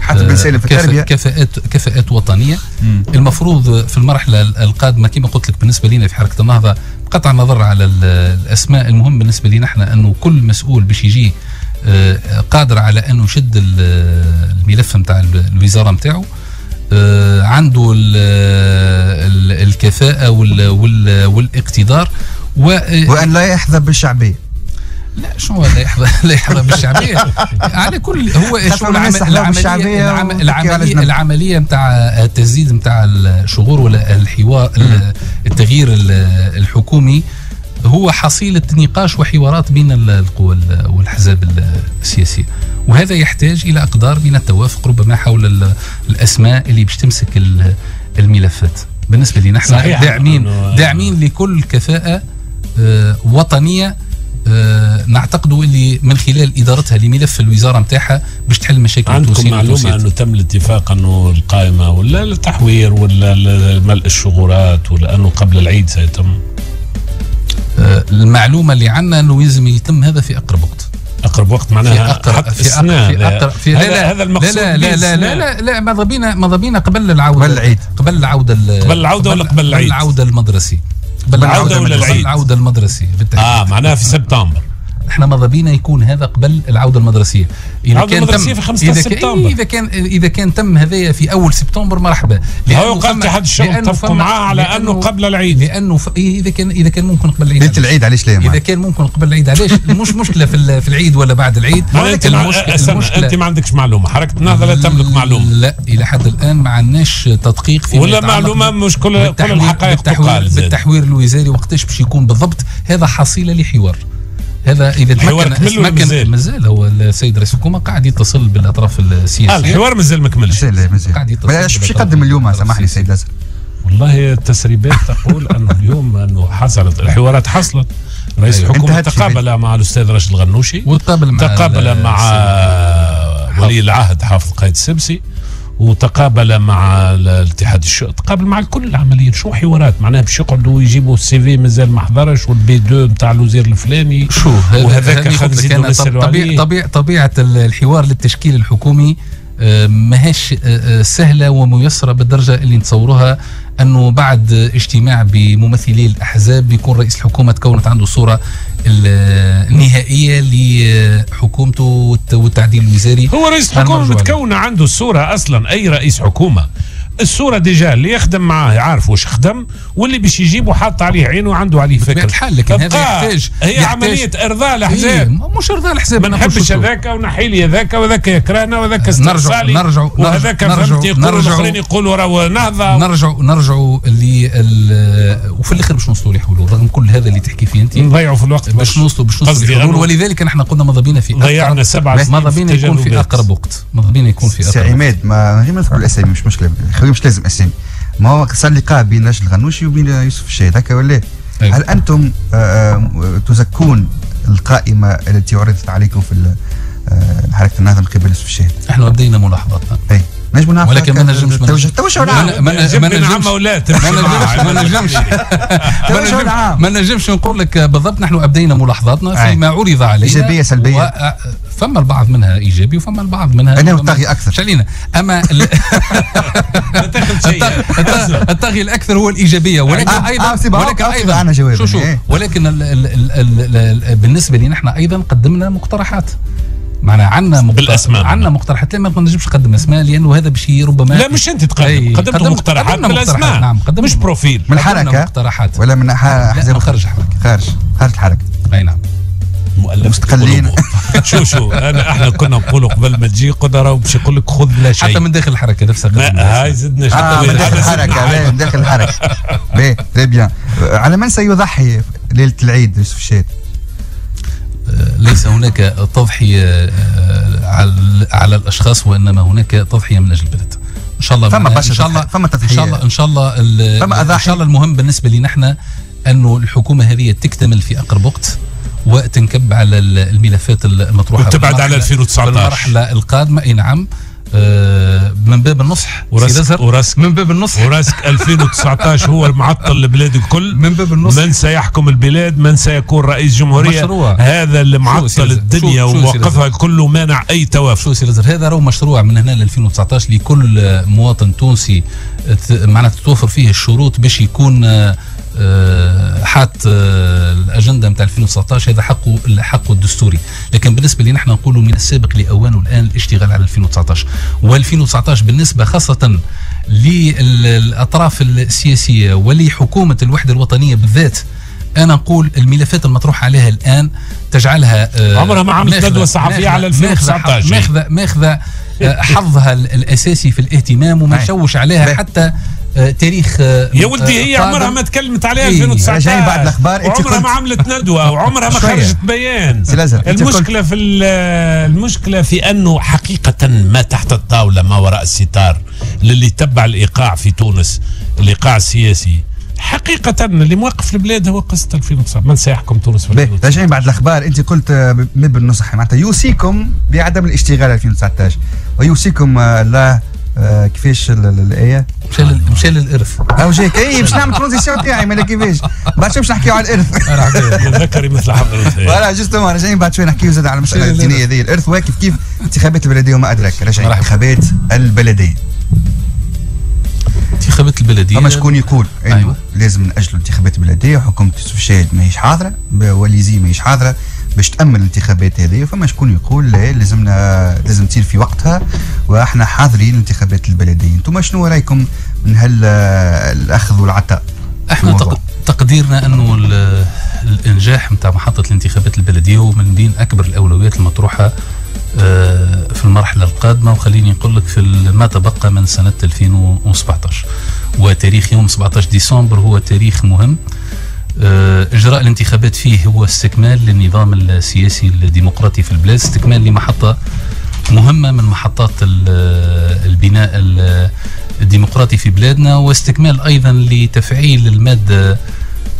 S3: حتى بن سالم في التربية.
S2: كفاءات كفاءات وطنية. المفروض في المرحلة القادمة كما قلت لك بالنسبة لنا في حركة النهضه بقطع النظر على ال- الأسماء المهم بالنسبة لنا إحنا أنه كل مسؤول باش يجي آه، قادر على أنه يشد ال- الملف نتاع ال- الوزارة نتاعو آه، عنده ال- ال- الكفاءة وال- وال- والاقتدار و
S3: وأن لا يحظى بالشعبية.
S2: لا شنو لا يحظى لا يحظى بالشعبية؟ على كل هو شو
S3: العملية.
S2: العملية نتاع التسديد نتاع الشغور ولا الحوار ال- التغيير ال- الحكومي هو حصيلة نقاش وحوارات بين ال- القوى ال- والأحزاب ال- السياسية وهذا يحتاج إلى أقدار من التوافق ربما حول ال- الأسماء اللي باش تمسك ال- الملفات بالنسبة لنا نحن. داعمين داعمين لكل كفاءة آه، وطنية آه، نعتقدوا اللي من خلال إدارتها لملف الوزارة نتاعها باش تحل مشاكل
S4: عندكم
S2: معلومة.
S4: أنه تم الاتفاق أنه القائمة ولا التحوير ولا ملء الشغورات ولا أنه قبل العيد سيتم
S2: المعلومة اللي عندنا إنه يلزم يتم هذا في أقرب وقت
S4: أقرب وقت
S2: في
S4: معناها
S2: اقرب
S4: حتى
S2: في
S4: السنة
S2: أقرب في أقرب في لا لا
S4: هذا المقصود
S2: لا لا لا لا. لا, لا ماذا بينا ماذا بينا قبل العودة
S3: قبل العيد.
S2: قبل العودة ال-
S4: قبل العودة ولا قبل العيد؟
S2: العودة المدرسي قبل
S4: العودة ولا
S2: قبل
S4: العيد؟
S2: العودة المدرسي بالتأكيد.
S4: آه معناها في سبتمبر
S2: إحنا ماذا بينا يكون هذا قبل العودة المدرسية؟ إذا
S4: العودة
S2: كان
S4: المدرسية
S2: تم
S4: في 15
S2: إذا كان
S4: سبتمبر.
S2: إذا كان إذا كان تم هذايا في أول سبتمبر مرحبا.
S4: قال
S2: فما-
S4: اتحاد الشغل اتفقوا معاه على أنه
S2: لأنه-
S4: قبل العيد.
S2: لأنه ف... إيه إذا كان إذا كان ممكن قبل العيد.
S3: ليله العيد علاش لا إذا؟
S2: كان ممكن قبل العيد. علاش مش مشكلة في ال- في العيد ولا بعد العيد.
S4: انت.
S2: المشكلة
S4: أنت ما عندكش معلومة. حركة النهضة لا تملك معلومة.
S2: لا إلى حد الآن ما عندناش تدقيق في
S4: ولا معلومة مش كل كل الحقائق.
S2: بالتحوير الوزاري وقتاش باش يكون بالضبط. هذا حصيلة لحوار. هذا إذا
S4: الحوار
S2: تمكن
S4: كمل ولا مازال؟
S2: هو السيد رئيس الحكومة قاعد يتصل بالأطراف
S4: آه
S2: السياسيه
S4: الحوار مازال ما كملش
S3: مازال مازال
S2: قاعد يتصل
S3: بلاش باش يقدم اليوم سامحني. سيد لازم
S4: والله التسريبات تقول أنه اليوم أنه حصلت الحوارات حصلت رئيس
S2: أيوة.
S3: الحكومة
S4: تقابل مع الأستاذ راشد الغنوشي
S2: وتقابل مع
S4: تقابل مع ولي العهد حافظ قايد السبسي وتقابل مع ال- الاتحاد الشؤون تقابل مع كل العمليين شو حوارات معناها باش يقعدوا يجيبوا السي في مازال ما حضرش والبي دو نتاع الوزير الفلاني
S2: شو هذا-
S4: وهذاك
S2: هذا
S4: خلينا عليه.
S2: طبيعة, طبيعة الحوار للتشكيل الحكومي آه، ماهيش آه، آه، سهلة وميسرة بالدرجة اللي نتصوروها أنه بعد اجتماع بممثلي الأحزاب بيكون رئيس الحكومة تكونت عنده صورة ال- النهائية لحكومته والت- والتعديل الوزاري
S4: هو رئيس
S2: الحكومة.
S4: متكونه عنده الصورة أصلا أي رئيس حكومة الصورة ديجا اللي يخدم معاه عارف واش خدم واللي باش يجيبه حاط عليه عينه وعنده عليه فكر.
S2: الحال لكن هذا يحتاج
S4: هي
S2: يحتاج-
S4: عملية ارضاء
S2: إيه،
S4: الاحزاب
S2: مش ارضاء الحزب
S4: ما نحبش. هذاك ونحي لي هذاك وذاك يكرهنا وذاك
S2: نرجع-
S4: استرسالي
S2: نرجع-
S4: وهذاك
S2: نرجع-
S4: فهمت يقولوا
S2: نرجع-
S4: الاخرين يقولوا راهو نهضه
S2: نرجعوا نرجعوا لل وفي الآخر باش نوصلوا لحلول رغم كل هذا اللي تحكي فيه أنت.
S4: نضيعوا في الوقت.
S2: باش نوصلوا باش نوصلوا لحلول. ولذلك نحن قلنا ماذا بينا في
S4: ضيعنا
S2: أقرب-
S4: سبع سنين
S2: ماذا بينا يكون في. أقرب وقت. ماذا بينا يكون في
S3: سي
S2: أقرب وقت.
S3: عماد ما غير ما نذكروا الأسامي مش مشكلة. خلينا مش لازم أسامي ما هو صار لقاء بين راشد الغنوشي وبين يوسف الشاهد هكا ولا؟
S2: أيوة.
S3: هل أنتم آه، آه، تزكون القائمة التي عرضت عليكم في آه، حركه النهضة من قبل يوسف الشاهد؟
S2: إحنا بدينا ملاحظاتنا
S3: أي نجم نعرف
S2: ولكن ما نجمش- ما
S3: توجه
S2: نجمش-
S3: توجه
S2: ما ما ما نجمش.
S4: نعم
S2: ما نجمش. ما نجمش. ما
S3: توجه
S2: نجمش ما نجمش نقول لك بالضبط نحن أبدينا ملاحظاتنا. فيما عرض علينا.
S3: إيجابية، سلبية.
S2: و- فما البعض منها إيجابي وفما البعض منها ربما-
S3: الطاغي أكثر.
S2: شالينا أما الطاغي الأكثر هو الإيجابية. ولكن
S3: أيضا
S2: ولكن
S3: أيضا.
S2: شو شو.
S3: إيه.
S2: ولكن ال ال ال ال ال بالنسبة لي نحن أيضا قدمنا مقترحات. معنا عندنا
S4: بالأسماء.
S2: عندنا مقترحات لا ما نجمش نقدم أسماء لأنه هذا باش ربما
S4: لا مش أنت تقدم.
S2: أي،
S4: قدمت
S2: قدمت-
S4: مقترحات
S2: قدمنا
S4: بالأسماء.
S2: مقترحات، نعم، قدمنا
S4: مش بروفيل.
S3: من الحركه
S2: مقترحات.
S3: ولا من
S2: لا أحزاب خارج الحركة.
S3: خارج. خارج الحركة.
S2: أي نعم.
S4: مؤلفة
S3: مستقلين.
S4: شو شو انا إحنا كنا نقولوا قبل ما تجي قدرة باش يقول لك خذ لا شيء.
S2: حتى من داخل الحركة نفسها
S4: ما هاي زدنا شو
S3: آه من داخل الحركة. من داخل الحركة. باهي تري بيان على من سيضحي ليلة العيد يوسف الشاهد
S2: ليس هناك تضحيه آه، على الأشخاص وإنما هناك تضحيه من أجل البلد إن شاء الله
S3: فما
S2: إن شاء الله
S3: فما
S2: إن
S3: تضحية.
S2: شاء الله إن شاء الله ال-
S3: فما إن.
S2: شاء الله المهم بالنسبة لي نحن انه الحكومة هذه تكتمل في أقرب وقت وتنكب على ال- الملفات المطروحة
S4: وتبعد على
S2: بالمرحلة-
S4: 2019.
S2: بالمرحلة القادمة إي نعم آه، من باب النصح
S4: وراسك وراسك
S2: من باب النصح.
S4: وراسك 2019 هو المعطل البلاد الكل.
S2: من باب النصح.
S4: من سيحكم البلاد من سيكون رئيس جمهورية.
S2: مشروع.
S4: هذا اللي معطل؟ الدنيا وموقفها كله مانع أي توافق.
S2: شو سي لازر هذا راهو مشروع من هنا ل 2019 لكل مواطن تونسي معناتها تتوفر فيه الشروط باش يكون حاط آه، الأجندة نتاع 2019 هذا حقه حقه الدستوري لكن بالنسبة لي نحن نقولوا من السابق لاوانه الآن الاشتغال على 2019 و2019 بالنسبة خاصة للأطراف السياسية ولحكومة الوحدة الوطنية بالذات أنا نقول الملفات المطروحه عليها الآن تجعلها آه،
S4: عمرها ما عملت صحفية
S2: ماخذة-
S4: على 2019.
S2: ماخذه ماخذه آه، حظها ال- الأساسي في الاهتمام وما. نشوش عليها. حتى تاريخ آه،
S4: يا ولدي هي
S2: آه،
S4: عمرها. ما تكلمت عليها
S2: إيه.
S4: 2019
S3: جاي بعد الأخبار، أنت
S4: وعمرها ما عملت ندوة وعمرها ما. خرجت بيان.
S3: أنت
S4: المشكلة في ال- المشكلة في أنه حقيقة ما تحت الطاولة ما وراء الستار للي يتبع الإيقاع في تونس الإيقاع السياسي. حقيقة اللي موقف البلاد هو قصة 2019 من سيحكم تونس في
S3: باهي
S4: 2019
S3: راجعين بعد الأخبار. أنت قلت آه، من بالنصح معناتها يوصيكم بعدم الاشتغال 2019 ويوصيكم آه، الله آه كيفاش ال- ال- الآية؟
S2: مشى لل- مشى للارث
S3: أو جايك اي باش نعمل transition تاعي مالا كيفاش؟ بعد شوي باش نحكيو على الارث
S4: ذكري مثل الانثى
S3: voilà justement راجعين بعد شوي نحكيو زاد على المساله
S2: لا.
S3: الدينية هذه. الارث وكيف كيف انتخابات البلدية وما أدراك. راجعين. انتخابات البلدية.
S2: انتخابات البلدية.
S3: فما شكون يقول إنه
S2: أيوة.
S3: لازم نأجلوا الانتخابات البلديه وحكومة يوسف الشاهد ماهيش حاضرة وليزي ماهيش حاضرة باش تأمن الانتخابات هذه وفما شكون يقول لا لازمنا لازم تصير في وقتها وإحنا حاضرين الانتخابات البلدية. أنتم شنو رأيكم من هال الأخذ والعطاء إحنا.
S2: تق... تقديرنا أنه ال- الإنجاح نتاع محطة الانتخابات البلدية هو من بين أكبر الأولويات المطروحة آه، في المرحلة القادمة. وخليني نقول لك في ما تبقى من سنة 2017 وتاريخ يوم 17 ديسمبر هو تاريخ مهم. إجراء الانتخابات فيه هو استكمال للنظام السياسي الديمقراطي في البلاد استكمال لمحطة مهمة من محطات ال- البناء ال- الديمقراطي في بلادنا واستكمال أيضا لتفعيل المادة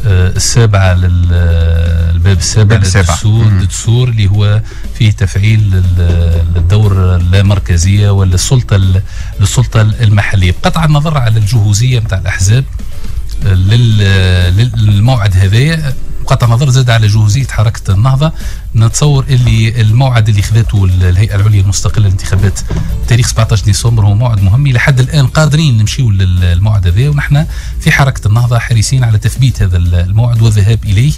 S2: آه، السابعة للباب السابع. للدستور. الدستور اللي هو فيه تفعيل ال- الدور اللامركزية ولا السلطه ال- للسلطة المحلية بقطع النظر على الجهوزية نتاع الأحزاب للموعد هذايا. بقطع النظر زاد على جهوزيه حركه النهضة. نتصور اللي الموعد اللي خذته ال- الهيئة العليا المستقلة للانتخابات تاريخ 17 ديسمبر هو موعد مهم. لحد الآن قادرين نمشيو للموعد هذا ونحن في حركة النهضة حريصين على تثبيت هذا الموعد والذهاب إليه.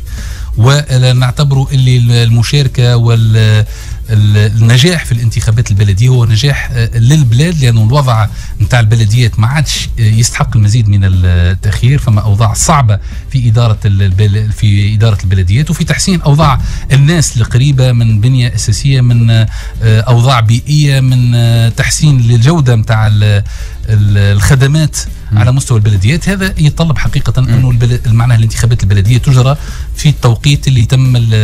S2: ونعتبر اللي المشاركة وال ال- النجاح في الانتخابات البلدية هو نجاح آه، للبلاد لأنه الوضع نتاع البلديات ما عادش آه، يستحق المزيد من التأخير فما أوضاع صعبة في إدارة البل... في إدارة البلديات وفي تحسين أوضاع الناس القريبة من بنية أساسية من آه، أوضاع بيئية من تحسين للجودة نتاع الخدمات على مستوى البلديات. هذا يتطلب حقيقة انه البل... معناها الانتخابات البلدية تجرى في التوقيت اللي تم ال-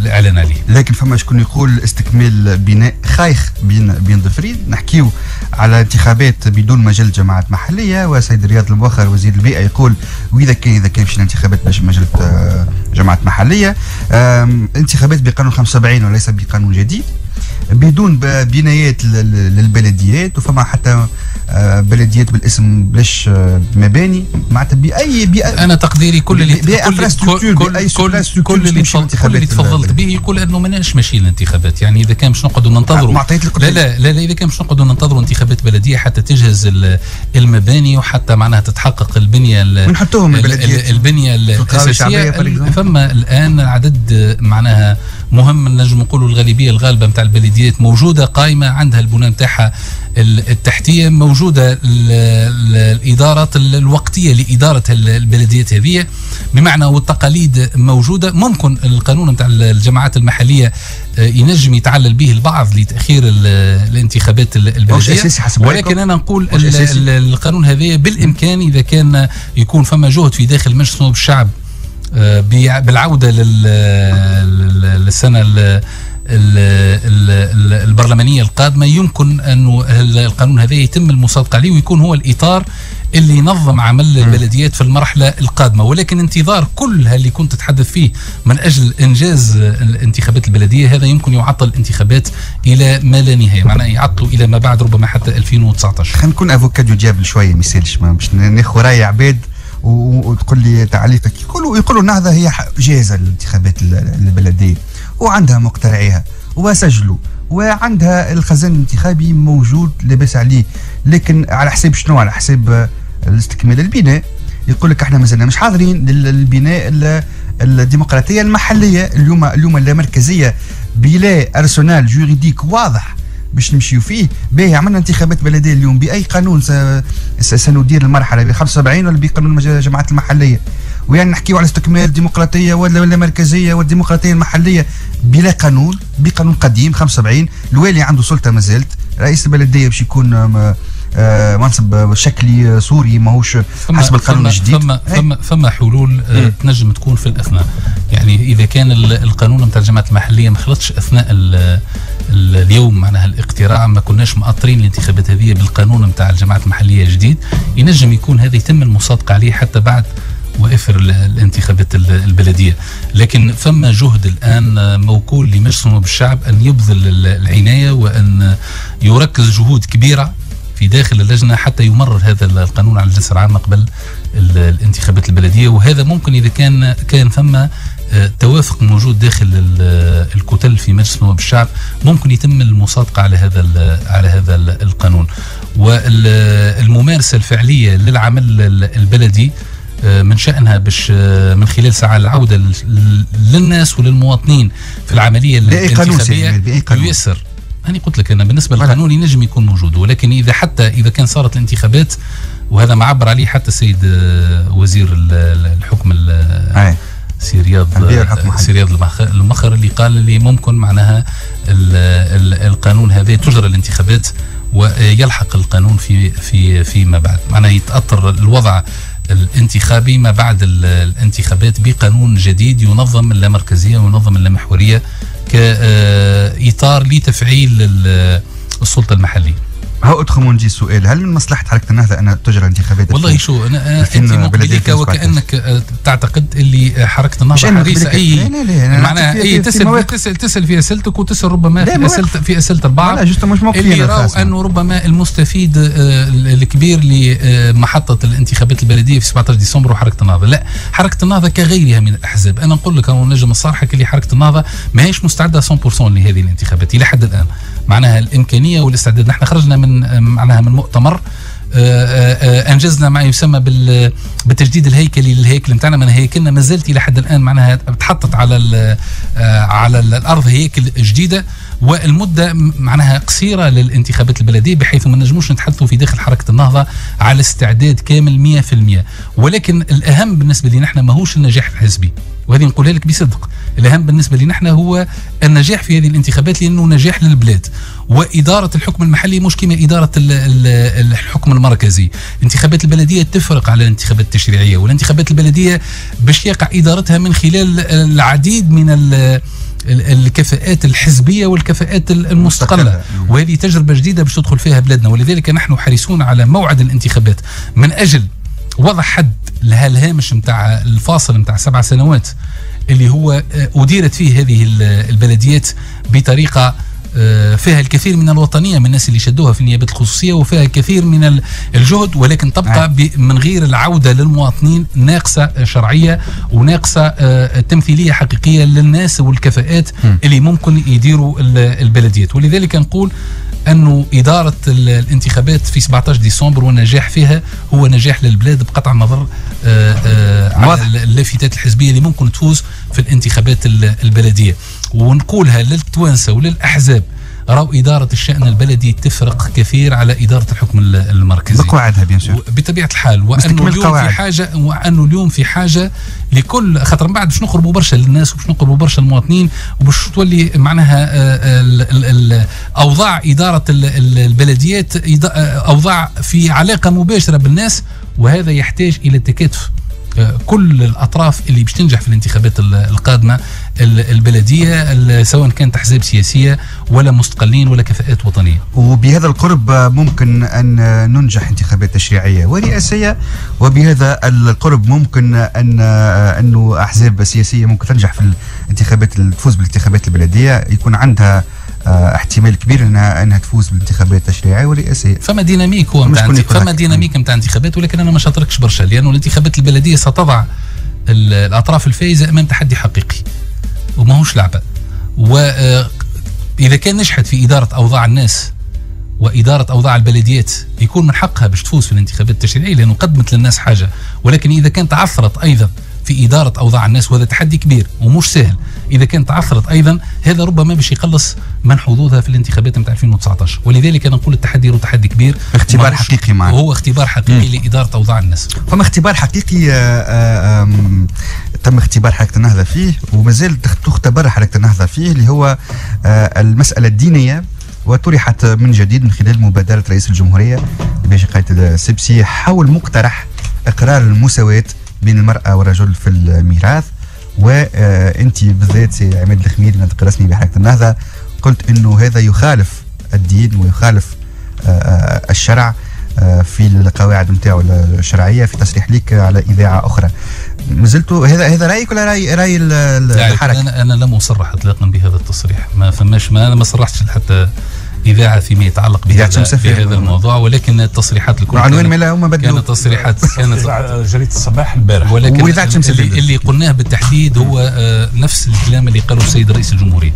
S2: الإعلان عليه.
S3: لكن فما شكون يقول استكمال بناء خايخ بين بين ضفرين نحكيو على انتخابات بدون مجال جماعات محليه وسيد رياض المبخر وزير البيئة يقول وإذا كان إذا كان في الانتخابات باش مجال آه، جماعات محلية. آم، انتخابات بقانون 75 وليس بقانون جديد. بدون بنايات لل- للبلديات وفما حتى آه، بلديات بالاسم بلاش آه، مباني. معناتها باي بيئه
S2: أنا تقديري كل اللي كل كل كل, كل اللي كل اللي تفضلت به يقول أنه ماناش ماشيين الانتخابات يعني إذا كان باش نقعدوا ننتظروا. لا لا لا, لا إذا كان باش نقعدوا ننتظروا انتخابات بلدية حتى تجهز ال- المباني وحتى معناها تتحقق البنية ال-
S3: ونحطوهم
S2: ال-
S3: البلديات.
S2: ال-
S3: البنية الأساسية.
S2: فما الآن عدد معناها مهم نجم نقولوا الغالبية الغالبة نتاع البلديات موجودة قائمة عندها البنى نتاعها ال- التحتية موجودة ال- ال- الإدارات ال- الوقتية لإدارة ال- البلديات هذه. بمعنى والتقاليد موجودة ممكن القانون نتاع الجماعات المحلية آه، ينجم يتعلل به البعض لتأخير ال- الانتخابات
S3: البلدية.
S2: ولكن؟ أنا نقول القانون هذا بالإمكان إذا كان يكون فما جهد في داخل مجلس نواب الشعب. بالعودة لل- لل- للسنة ال- ال- ال- ال- البرلمانية القادمة يمكن انه ال- القانون هذا يتم المصادقة عليه ويكون هو الإطار اللي ينظم عمل البلديات في المرحلة القادمة. ولكن انتظار كل اللي كنت تتحدث فيه من أجل إنجاز الانتخابات البلدية هذا يمكن يعطل الانتخابات إلى ما لا نهاية معناه يعطلوا إلى ما بعد ربما حتى 2019
S3: خلينا نكون أفوكادو جابل شوية ما يسالش باش ناخذ رأي عباد وتقول لي تعليقك. يقولوا يقولوا النهضه هي جاهزة للانتخابات ال- البلديه وعندها مقترعيها. وسجلوا. وعندها الخزان الانتخابي موجود لاباس عليه. لكن على حساب شنو؟ على حساب الاستكمال البناء. يقول لك إحنا مازلنا مش حاضرين لل- للبناء ال- الديمقراطية المحلية. اليوم اليوم اللامركزيه بلا ارسونال جوريديك واضح باش نمشيو فيه. باهي عملنا انتخابات بلدية اليوم. بأي قانون. سندير المرحلة؟ ب 75 ولا بقانون الجماعات المحلية؟ ويعني نحكيو على استكمال الديمقراطية ولا ولا المركزيه والديمقراطية المحلية؟ بلا قانون بقانون قديم 75 الوالي عنده سلطة ما زالت رئيس البلدية باش يكون منصب شكلي سوري ماهوش حسب القانون الجديد
S2: فما
S3: إيه.
S2: فما, فما حلول آه،
S3: مم.
S2: تنجم تكون في الأثناء يعني إذا كان ال- القانون نتاع الجماعات المحلية ما خلطش أثناء ال ال اليوم معناها الاقتراع ما كناش مأطرين الانتخابات هذه بالقانون نتاع الجماعات المحلية الجديد ينجم يكون هذا يتم المصادقة عليه حتى بعد وافر ال- الانتخابات ال- البلدية لكن فما جهد الآن آه، موكول لمجلس نواب الشعب أن يبذل ال- العناية وأن يركز جهود كبيرة في داخل اللجنة حتى يمرر هذا القانون على الجلسه العامه قبل ال- الانتخابات البلدية. وهذا ممكن إذا كان كان ثم آه، توافق موجود داخل ال- الكتل في مجلس نواب الشعب ممكن يتم المصادقة على هذا على هذا ال- القانون. والممارسة الفعلية للعمل ال- البلدي آه، من شأنها باش آه، من خلال ساعة العودة لل- للناس وللمواطنين في العملية الانتخابية
S3: سيدي، بأي قانون؟
S2: ييسر. أنا قلت لك أنا بالنسبة. للقانون ينجم يكون موجود ولكن إذا حتى إذا كان صارت الانتخابات وهذا ما عبر عليه حتى السيد آه، وزير ال- ال- الحكم. سي رياض
S3: المحلي.
S2: سي رياض المؤ- المؤخر اللي قال اللي ممكن معناها ال ال القانون هذا تجرى الانتخابات ويلحق القانون في في فيما بعد معناها يتأطر الوضع الانتخابي ما بعد ال- الانتخابات بقانون جديد ينظم اللامركزية وينظم اللامحورية كإطار لتفعيل ال- السلطة المحلية.
S3: هو ادخل ونجي السؤال هل من مصلحة حركه النهضه أن تجرى انتخابات
S2: والله شو مقبليك
S3: 2017.
S2: وكأنك آه، تعتقد اللي
S3: أنا لا لا لا أنا
S2: معناها تسال
S3: مواقف.
S2: تسال تسأل في أسئلتك وتسأل ربما في. اسئله في أسئلة البعض
S3: لا جوست مش
S2: اللي
S3: رأوا.
S2: أنه ربما المستفيد آه، الكبير لمحطه الانتخابات البلدية في 17 ديسمبر وحركة النهضة، لا حركة النهضة كغيرها من الأحزاب، أنا نقول لك نجم الصارحه اللي حركة النهضة ماهيش مستعدة 100% لهذه الانتخابات إلى حد الآن، معناها الإمكانية والاستعداد، نحن خرجنا من آه، معناها من مؤتمر آه، آه، أنجزنا ما يسمى بال- بالتجديد الهيكلي للهيكل نتاعنا من هيكلنا ما زالت إلى حد الآن معناها تحطت على على ال- الأرض هيكل جديدة والمدة معناها قصيرة للانتخابات البلدية بحيث ما نجموش نتحدثوا في داخل حركة النهضة على استعداد كامل 100% ولكن الأهم بالنسبة لي نحن ماهوش النجاح الحزبي وهذه نقولها لك بصدق. الأهم بالنسبة لي نحن هو النجاح في هذه الانتخابات لأنه نجاح للبلاد. وإدارة الحكم المحلي مش كما إدارة ال- ال- الحكم المركزي. الانتخابات البلدية تفرق على الانتخابات التشريعية والانتخابات البلدية باش يقع إدارتها من خلال العديد من ال- ال- الكفاءات الحزبية والكفاءات
S3: المستقلة.
S2: وهذه تجربة جديدة باش تدخل فيها بلادنا. ولذلك نحن حريصون على موعد الانتخابات من أجل وضع حد لها الهامش نتاع الفاصل نتاع سبع سنوات اللي هو آه، أديرت فيه هذه ال- البلديات بطريقة آه، فيها الكثير من الوطنية من الناس اللي شدوها في النيابات الخصوصية وفيها الكثير من ال- الجهد ولكن تبقى ب- من غير العودة للمواطنين ناقصة شرعية وناقصة آه، تمثيلية حقيقية للناس والكفاءات اللي ممكن يديروا ال- البلديات. ولذلك نقول أنه إدارة ال- الانتخابات في 17 ديسمبر والنجاح فيها هو نجاح للبلاد بقطع النظر آه، آه، على اللافتات الحزبية اللي ممكن تفوز في الانتخابات ال- البلدية. ونقولها للتوانسة وللأحزاب راو إدارة الشأن البلدي تفرق كثير على إدارة الحكم ال- المركزي.
S3: بقواعدها بيان سور.
S2: بطبيعة الحال
S3: وأنه
S2: اليوم
S3: قواعد.
S2: في حاجة وأنه اليوم في حاجة لكل خاطر من بعد باش نقربوا برشا للناس وباش نقربوا برشا المواطنين وباش تولي معناها آه، ال- ال- ال- أوضاع إدارة ال- ال- البلديات آه، أوضاع في علاقة مباشرة بالناس وهذا يحتاج إلى تكاتف كل الأطراف اللي باش تنجح في الانتخابات ال- القادمة ال- البلدية ال- سواء كانت احزاب سياسية ولا مستقلين ولا كفاءات وطنية.
S3: وبهذا القرب ممكن أن ننجح انتخابات تشريعية ورئاسية وبهذا القرب ممكن أن انه أحزاب سياسية ممكن تنجح في الانتخابات تفوز بالانتخابات البلدية يكون عندها احتمال كبير انها إنها تفوز بالانتخابات التشريعية والرئاسية.
S2: فما ديناميك هو
S3: يكون
S2: فما. ديناميك نتاع انتخابات ولكن أنا ما شاطركش برشا لأنه الانتخابات البلدية ستضع ال- الأطراف الفائزة أمام تحدي حقيقي وماهوش لعبة. واذا كان نجحت في إدارة أوضاع الناس وإدارة أوضاع البلديات يكون من حقها باش تفوز في الانتخابات التشريعية لأنه قدمت للناس حاجة. ولكن إذا كانت تعثرت أيضا في إدارة أوضاع الناس وهذا تحدي كبير ومش سهل. إذا كانت تعثرت أيضا هذا ربما باش يقلص من حظوظها في الانتخابات نتاع 2019 ولذلك أنا نقول التحدي هو تحدي كبير.
S3: اختبار حقيقي معنا.
S2: وهو اختبار حقيقي لإدارة أوضاع الناس.
S3: فما اختبار حقيقي آه، آه، آم، تم اختبار حركة النهضة فيه ومازال تخ- تختبر حركة النهضة فيه اللي هو آه، المسألة الدينية وطرحت من جديد من خلال مبادرة رئيس الجمهورية باش قايد السبسي حول مقترح إقرار المساواة بين المرأة والرجل في الميراث. وأنت بالذات سي عماد الخميري الناطق الرسمي بحركة النهضة قلت إنه هذا يخالف الدين ويخالف آه، آه، الشرع آه، في القواعد نتاعو الشرعية في تصريح ليك على إذاعة أخرى. مازلت هذا هذا رأيك ولا راي
S2: رأي
S3: الحركة؟
S2: أنا أنا لم أصرح اطلاقا بهذا التصريح. ما فماش ما أنا ما صرحتش حتى اذاعه فيما يتعلق بهذا. بهذا الموضوع ولكن التصريحات الكل
S3: عنوان ملا هم بدلوا
S2: كانت تصريحات كانت
S4: جريدة الصباح البارح
S2: ولكن اللي. اللي قلناه بالتحديد هو آه، نفس الكلام اللي قاله السيد رئيس الجمهورية.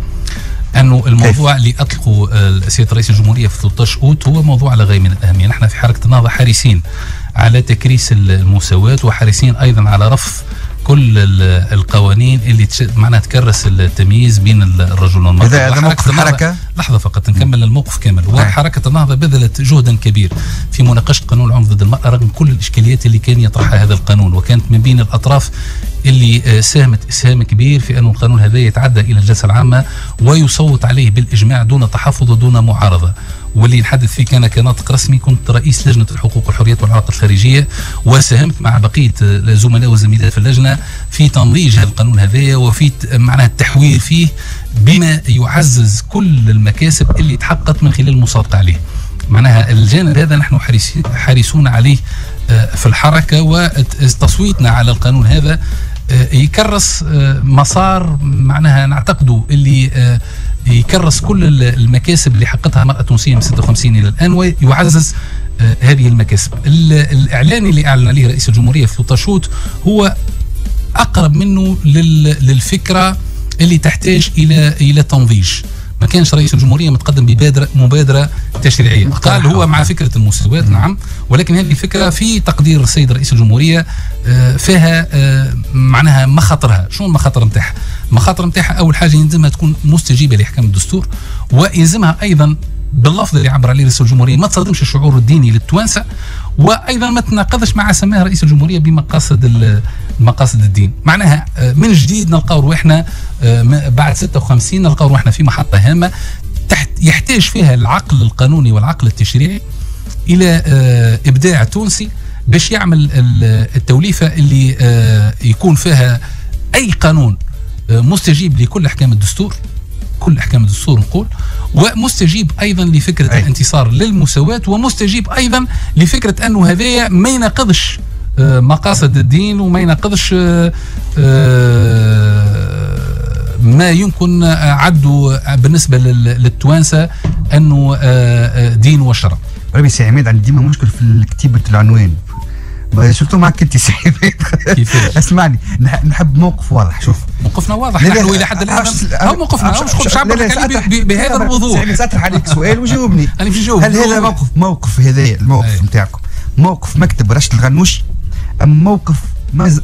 S2: أنه الموضوع اللي اطلقوا آه، السيد رئيس الجمهورية في 13 أوت هو موضوع على غايه من الأهمية، نحن في حركة النهضه حريصين على تكريس المساواة وحريصين أيضا على رفض كل ال- القوانين اللي تش... معناها تكرس التمييز بين ال- الرجل والمرأة.
S3: هذا هذا موقف الحركه
S2: لحظة فقط نكمل الموقف كامل. وحركة النهضة بذلت جهدا كبير في مناقشة قانون العنف ضد المرأة رغم كل الإشكاليات اللي كان يطرحها هذا القانون. وكانت من بين الأطراف اللي آه، ساهمت إسهام كبير في أن القانون هذا يتعدى إلى الجلسة العامة ويصوت عليه بالإجماع دون تحفظ ودون معارضة. واللي نحدث فيه كان كناطق رسمي كنت رئيس لجنة الحقوق والحريات والعلاقات الخارجية وساهمت مع بقية آه، الزملاء والزميلات في اللجنة في تنضيج هذا القانون هذايا وفي معناها التحوير فيه بما يعزز كل المكاسب اللي تحققت من خلال المصادقة عليه. معناها الجانب هذا نحن حريصون عليه آه، في الحركة وتصويتنا على القانون هذا آه، يكرس آه، مسار معناها نعتقده اللي يكرس كل ال- المكاسب اللي حققتها المرأة التونسية من 56 إلى الآن ويعزز آه، هذه المكاسب. ال- الإعلان اللي أعلن عليه رئيس الجمهورية في 13 شوط هو أقرب منه لل- للفكرة اللي تحتاج إلى إلى تنضيج. ما كانش رئيس الجمهورية متقدم ببادره مبادرة تشريعية. قال هو مع فكرة المساواه نعم ولكن هذه الفكرة في تقدير السيد رئيس الجمهورية آه، فيها آه، معناها مخاطرها. شنو المخاطر نتاعها؟ المخاطر نتاعها أول حاجة يلزمها تكون مستجيبة لاحكام الدستور ويلزمها أيضا باللفظ اللي عبر عليه رئيس الجمهورية ما تصدمش الشعور الديني للتوانسه وأيضا ما تناقضش مع سماها رئيس الجمهورية بمقاصد مقاصد الدين. معناها آه، من جديد نلقاو روحنا آه، بعد 56 نلقاو روحنا في محطة هامة تحت يحتاج فيها العقل القانوني والعقل التشريعي إلى آه، إبداع تونسي باش يعمل ال- التوليفة اللي يكون فيها أي قانون مستجيب لكل أحكام الدستور. كل أحكام الدستور نقول ومستجيب أيضا لفكرة
S3: أي.
S2: الانتصار للمساواة ومستجيب أيضا لفكرة أنه هذايا ما يناقضش آه، مقاصد الدين وما يناقضش آه، آه، ما يمكن عده بالنسبة لل- للتوانسة أنه دين وشرع
S3: ربي سي عماد عندي ديما مشكل في كتيبه العنوان surtout معك عماد
S2: كيفاش؟
S3: اسمعني نح- نحب موقف واضح شوف.
S2: موقفنا واضح. نحن إلى حد
S3: الآن
S2: هو موقفنا.
S3: لا،
S2: عليه
S3: سأطرح-
S2: ب- بهذا الوضوح
S3: سأ- سأطرح عليك سؤال وجاوبني.
S2: أنا
S3: هل هذا موقف موقف هذا الموقف. نتاعكم. موقف مكتب راشد الغنوشي أم موقف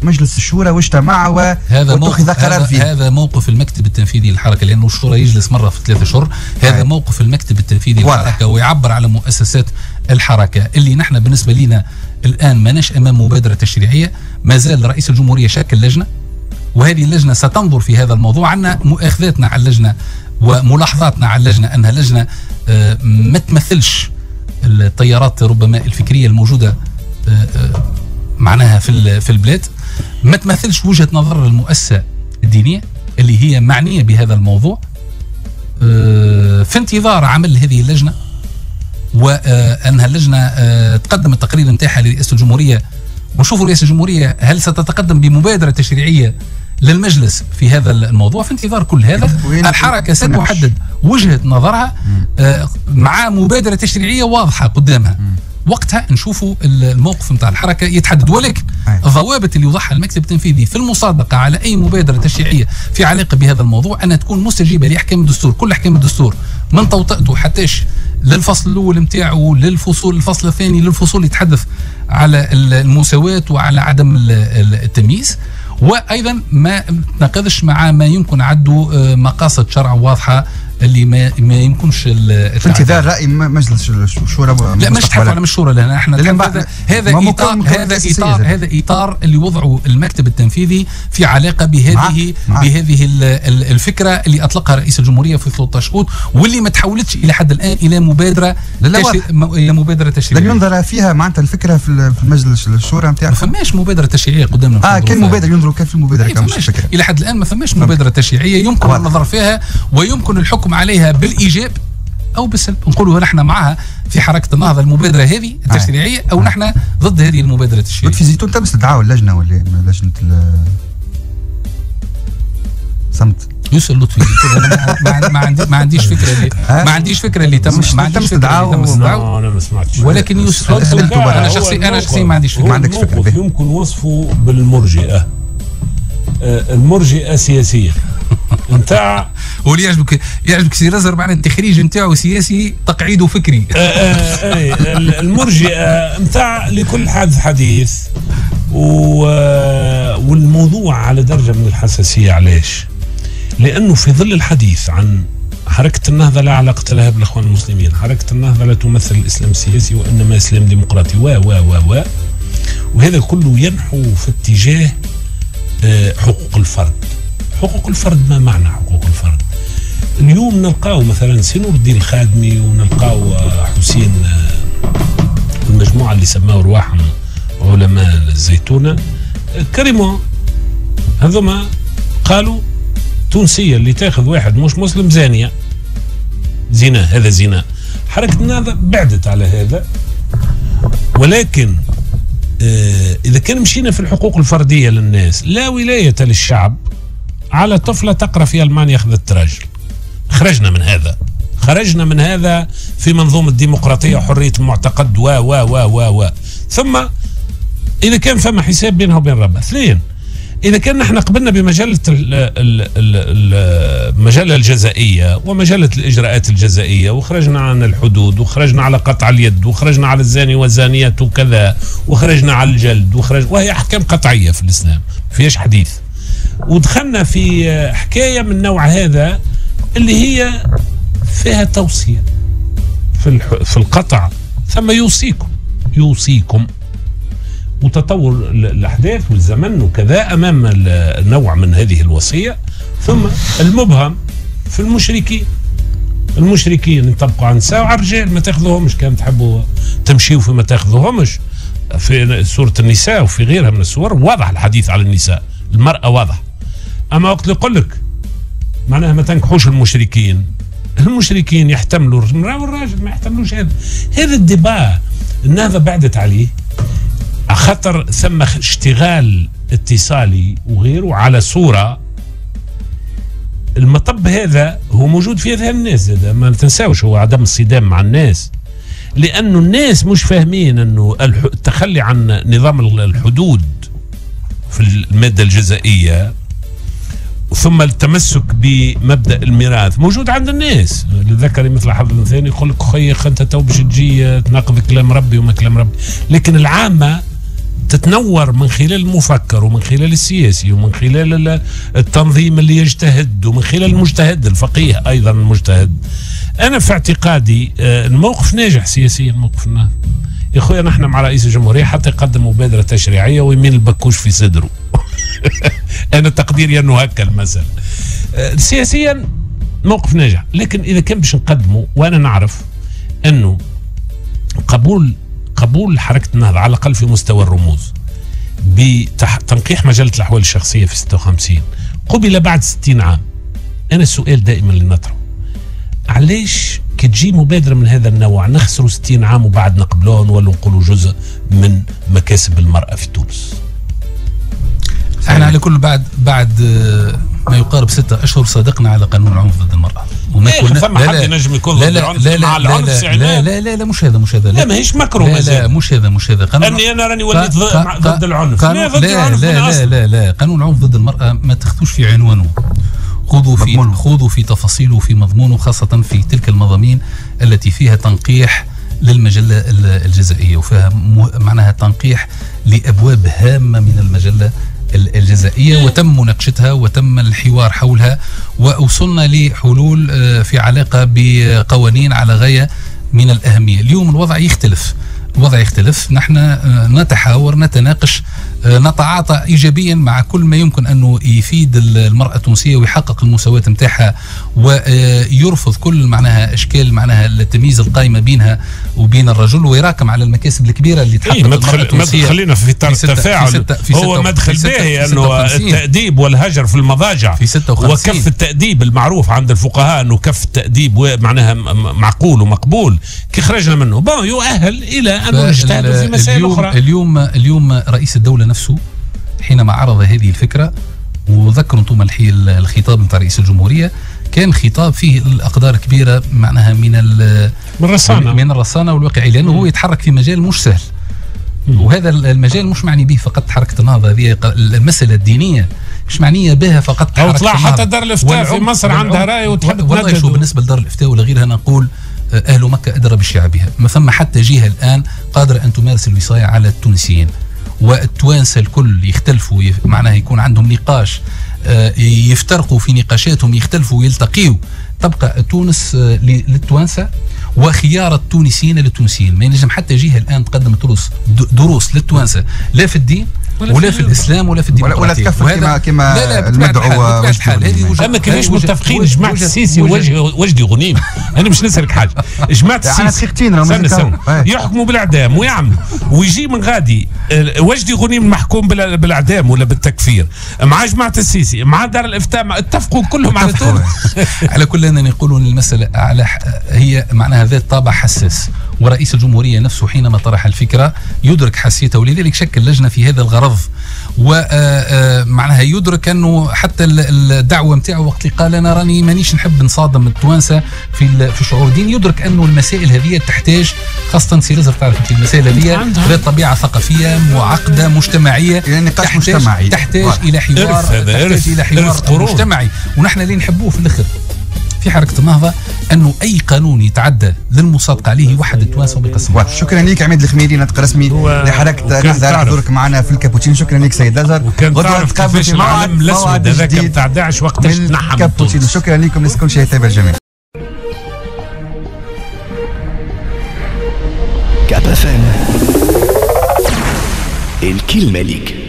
S3: مجلس الشورى واجتمع و-
S2: هذا
S3: واتخذ
S2: موقف
S3: قرار فيه؟
S2: هذا موقف المكتب التنفيذي للحركة لأنه الشورى يجلس مرة في ثلاثة اشهر هذا. موقف المكتب التنفيذي. للحركة ويعبر على مؤسسات الحركة اللي نحن بالنسبة لنا الآن ماناش أمام مبادرة تشريعيه ما زال رئيس الجمهورية شكل لجنة؟ وهذه اللجنة ستنظر في هذا الموضوع عندنا مؤاخذاتنا على اللجنة وملاحظاتنا على اللجنة أنها لجنة آه، ما تمثلش التيارات ربما الفكرية الموجودة آه، آه، معناها في في البلاد. ما تمثلش وجهة نظر المؤسسة الدينية اللي هي معنية بهذا الموضوع. في انتظار عمل هذه اللجنة وانها اللجنه آه، تقدم التقرير نتاعها لرئاسة الجمهورية؟ ونشوفوا رئاسة الجمهورية هل ستتقدم بمبادرة تشريعية للمجلس في هذا الموضوع؟ في انتظار كل هذا.
S3: الحركة
S2: ستحدد وجهة نظرها آه، مع مبادرة تشريعية واضحة قدامها. وقتها نشوفوا الموقف نتاع الحركة يتحدد. ولكن. الضوابط اللي يوضعها المكتب التنفيذي في المصادقة على أي مبادرة تشريعية في علاقة بهذا الموضوع أنها تكون مستجيبة لأحكام الدستور. كل أحكام الدستور من توطئته حتىش للفصل الأول نتاعو للفصول الفصل الثاني للفصول يتحدث على المساواة وعلى عدم ال- ال- التمييز. وأيضا ما تناقضش مع ما يمكن عده آه، مقاصد شرع واضحة اللي ما ما يمكنش
S3: في انتظار راي مجلس الشورى
S2: لا مش تحكوا على مشوره
S3: لأن
S2: إحنا
S3: ما-
S2: هذا
S3: ما
S2: هذا اطار هذا اطار. هذا إطار اللي وضعه المكتب التنفيذي في علاقة بهذه
S3: معك-.
S2: بهذه ال- ال- الفكرة اللي أطلقها رئيس الجمهورية في 13 اوت واللي ما تحولتش إلى حد الآن إلى مبادرة
S3: لا، لا،
S2: تشري- إلى
S3: مبادرة
S2: تشريعية.
S3: ينظر فيها معناتها الفكرة في ال- في المجلس الشورى
S2: ما
S3: نتاعكم
S2: فماش مبادرة تشريعية قدامنا آه
S3: كان. مبادرة ينظروا كان في المبادره
S2: إيه إلى حد الآن ما فماش مبادرة تشريعية يمكن. النظر فيها ويمكن الحكم عليها بالإيجاب أو بالسلب. نقولوا نحن معها في حركة النهضة المبادرة هذه التشريعية أو نحن ضد هذه المبادرة التشريعية.
S3: في زيتون تم استدعاء اللجنة ولا لجنة ال- صمت.
S2: يوسف لطفي. ما, ما, ما, عندي ما عنديش فكرة اللي ما عنديش فكرة اللي تم ما عنديش فكرة اللي تم
S3: استدعاء
S4: أنا ما سمعتش.
S2: ولكن يوسف
S3: أنتم
S2: أنا
S3: هو
S2: شخصيا
S4: أنا
S2: شخصيا ما عنديش فكرة.
S3: عندك فكرة.
S4: الموقف
S3: به.
S4: يمكن وصفه بالمرجئة. آه، المرجئة سياسية. نتاع
S2: هو اللي يعجبك يعجبك سي رزر معنى التخريج نتاعو سياسي تقعيد فكري.
S4: آه، آه، ال- المرجئة نتاع لكل حادث حديث. آه، والموضوع على درجة من الحساسية علاش؟ لأنه في ظل الحديث عن حركة النهضة لا علاقة لها بالإخوان المسلمين حركة النهضة لا تمثل الإسلام السياسي وإنما إسلام ديمقراطي. و و و و. وهذا كله ينحو في اتجاه حقوق الفرد. حقوق الفرد ما معنى حقوق الفرد؟ اليوم نلقاو مثلا سي نور الدين الخادمي ونلقاو آه، حسين آه، المجموعة اللي سماو رواحهم علماء الزيتونة. آه، كريمون هذوما قالوا تونسية اللي تاخذ واحد مش مسلم زانية. زنا هذا زنا. حركة النهضة بعدت على هذا. ولكن آه، إذا كان مشينا في الحقوق الفردية للناس لا ولاية للشعب. على طفلة تقرأ في ألمانيا أخذت راجل خرجنا من هذا. خرجنا من هذا في منظومة الديمقراطية وحرية المعتقد و و و و و. ثم إذا كان فما حساب بينها وبين ربها اثنين إذا كان نحن قبلنا بمجلة ال- ال- ال- المجلة الجزائية ومجلة الإجراءات الجزائية وخرجنا عن الحدود وخرجنا على قطع اليد وخرجنا على الزاني والزانية وكذا وخرجنا على الجلد وخرج وهي أحكام قطعية في الإسلام فيش حديث. ودخلنا في حكاية من نوع هذا اللي هي فيها توصية في. في القطع. ثم يوصيكم يوصيكم. وتطور ال- الأحداث والزمن وكذا أمام نوع من هذه الوصية. ثم المبهم في المشركين. المشركين ينطبقوا على النساء وعلى الرجال ما تاخذوهمش. كان تحبوا تمشيوا فيما تاخذوهمش. في سورة النساء وفي غيرها من السور واضح الحديث على النساء. المرأة واضح أما وقت اللي يقول لك معناها ما تنكحوش المشركين. المشركين يحتملوا المراه والراجل ما يحتملوش هذا. هذا الدبا النهضة بعدت عليه. خطر ثم اشتغال اتصالي وغيره على صورة. المطب هذا هو موجود في أذهان الناس هذا ما تنساوش هو عدم الصدام مع الناس. لأنه الناس مش فاهمين أنه التخلي عن نظام ال- الحدود في المادة الجزائية ثم التمسك بمبدأ الميراث. موجود عند الناس. للذكر مثل حظ الأنثيين يقول لك خيخ أنت تو باش تجي تناقض كلام ربي وما كلام ربي. لكن العامة تتنور من خلال المفكر ومن خلال السياسي ومن خلال ال- التنظيم اللي يجتهد ومن خلال المجتهد الفقيه أيضا المجتهد. أنا في اعتقادي آه، الموقف ناجح سياسيا موقف النهضه يا إخويا نحن مع رئيس الجمهورية حتى يقدم مبادرة تشريعية ويمين البكوش في صدره. أنا تقديري أنه هكا المساله آه، سياسيا موقف ناجح لكن إذا كان باش نقدمه وأنا نعرف أنه قبول قبول حركة النهضة على الأقل في مستوى الرموز بتنقيح مجلة الأحوال الشخصية في 56 قبل بعد 60 عام. أنا السؤال دائما اللي نطرحه علاش كي تجي مبادرة من هذا النوع نخسروا 60 عام وبعد نقبلوها ونولوا نقولوا جزء من مكاسب المرأة في تونس.
S2: إحنا على كل بعد بعد آه، ما يقارب ستة أشهر صادقنا على قانون العنف ضد المرأة. وما
S4: إيه، ثم حد ينجم يكون
S2: لا
S4: ضد
S2: لا
S4: العنف
S2: لا
S4: مع
S2: لا
S4: العنف
S2: لا لا. لا لا لا مش هذا مش هذا.
S4: لا ماهيش مكروه
S2: لا لا مش هذا مش هذا. قانون
S4: أني أنا راني وليت ضد- العنف. لا ضد
S2: لا
S4: العنف
S2: لا لا. لا لا قانون العنف ضد المرأة ما تاخذوش في عنوانه. خذوا في
S3: مضمونه.
S2: خذوا في تفاصيله في مضمونه خاصة في تلك المضامين التي فيها تنقيح للمجلة ال- الجزائية وفيها م- معناها تنقيح لأبواب هامة من المجلة ال- الجزائية وتم مناقشتها وتم الحوار حولها ووصلنا لحلول آه، في علاقة بقوانين على غاية من الأهمية. اليوم الوضع يختلف الوضع يختلف. نحن آه، نتحاور نتناقش نتعاطى ايجابيا مع كل ما يمكن انه يفيد ال- المرأة التونسية ويحقق المساواة نتاعها ويرفض كل معناها إشكال معناها التمييز القائمه بينها وبين الرجل ويراكم على المكاسب الكبيرة اللي تحقق
S4: إيه
S2: المرأة
S4: مدخل
S2: التونسية
S4: مدخلين في اطار
S2: في ستة- في
S4: التفاعل
S2: ستة-
S4: هو مدخل باهي أنه
S2: 56.
S4: التأديب والهجر في المضاجع
S2: في 56.
S4: وكف التأديب المعروف عند الفقهاء أنه كف التأديب معناها معقول ومقبول كي خرجنا منه بون يؤهل إلى أنه نجتهد في مسائل أخرى
S2: اليوم اليوم رئيس الدولة نفسه حينما عرض هذه الفكرة وذكروا أنتم الخطاب نتاع رئيس الجمهورية كان خطاب فيه الأقدار كبيرة معناها من
S4: من الرصانه
S2: من الرصانة والواقعيه لأنه هو يتحرك في مجال مش سهل. وهذا المجال مش معني به فقط حركة النهضة هذه المسألة الدينية. مش معنية بها فقط أو
S4: طلع. حتى دار الإفتاء في مصر عندها رأي وتحب
S2: والله شو بالنسبة لدار الإفتاء ولا غيرها نقول آه، أهل مكة أدرى بشعبها ما ثم حتى جهة الآن قادرة أن تمارس الوصاية على التونسيين. والتوانسه الكل يختلفوا معناها يكون عندهم نقاش آه، يفترقوا في نقاشاتهم يختلفوا ويلتقيوا تبقى تونس آه، للتوانسة وخيار التونسيين للتونسيين. ما ينجم حتى جهة الآن تقدم دروس دروس للتوانسة. لا في الدين
S4: ولا
S2: ولا,
S4: في.
S2: الإسلام ولا في
S3: ولا- ولا
S2: وهذا-
S3: كما- كما
S2: لا لا بطبيعة
S3: المدعو
S2: الحال-. هذه
S4: أما كيفاش متفقين
S2: جماعة
S4: السيسي وجدي غنيم. أنا مش نسألك حاجة.
S3: جماعة
S4: السيسي. يحكموا بالأعدام ويعملوا ويجي من غادي وجدي غنيم محكوم بال- بالأعدام ولا بالتكفير. مع جماعة السيسي مع دار الإفتاء اتفقوا كلهم على. تونس
S2: على كل أننا نقول ان المسألة على هي معناها ذات طابع حساس. ورئيس الجمهورية نفسه حينما طرح الفكرة يدرك حساسيته ولذلك شكل لجنه في هذا الغرض ومعناها يدرك أنه حتى ال- الدعوة نتاعو وقت اللي قال أنا راني مانيش نحب نصادم التوانسة في في شعور الدين يدرك أنه المسائل هذه تحتاج خاصة سي رزق تعرف أنت المسائل هذه. ذات طبيعة ثقافية معقدة مجتمعية
S3: يعني نقاش
S2: تحتاج
S3: مجتمعي.
S2: تحتاج. إلى حوار تحتاج. إلى حوار. مجتمعي ونحن اللي نحبوه في الآخر في حركة النهضه أنه أي قانون يتعدى للمصادقة عليه يوحد التوانسه
S3: واضح. شكرا لك عماد الخميري ناطق رسمي لحركة
S4: وكان
S3: نهضه على
S4: تعرف.
S3: حضورك معنا في الكابوتشينو. شكرا لك سيد أزهر.
S4: تعرف
S3: نتقابلوا
S4: كيفاش
S3: في
S4: العالم الاسود هذاك
S3: جديد
S4: بتاع داعش وقتاش تونس
S3: شكرا لكم. الناس كل شيء طيب الجميع.
S1: كاب الكلمة ليك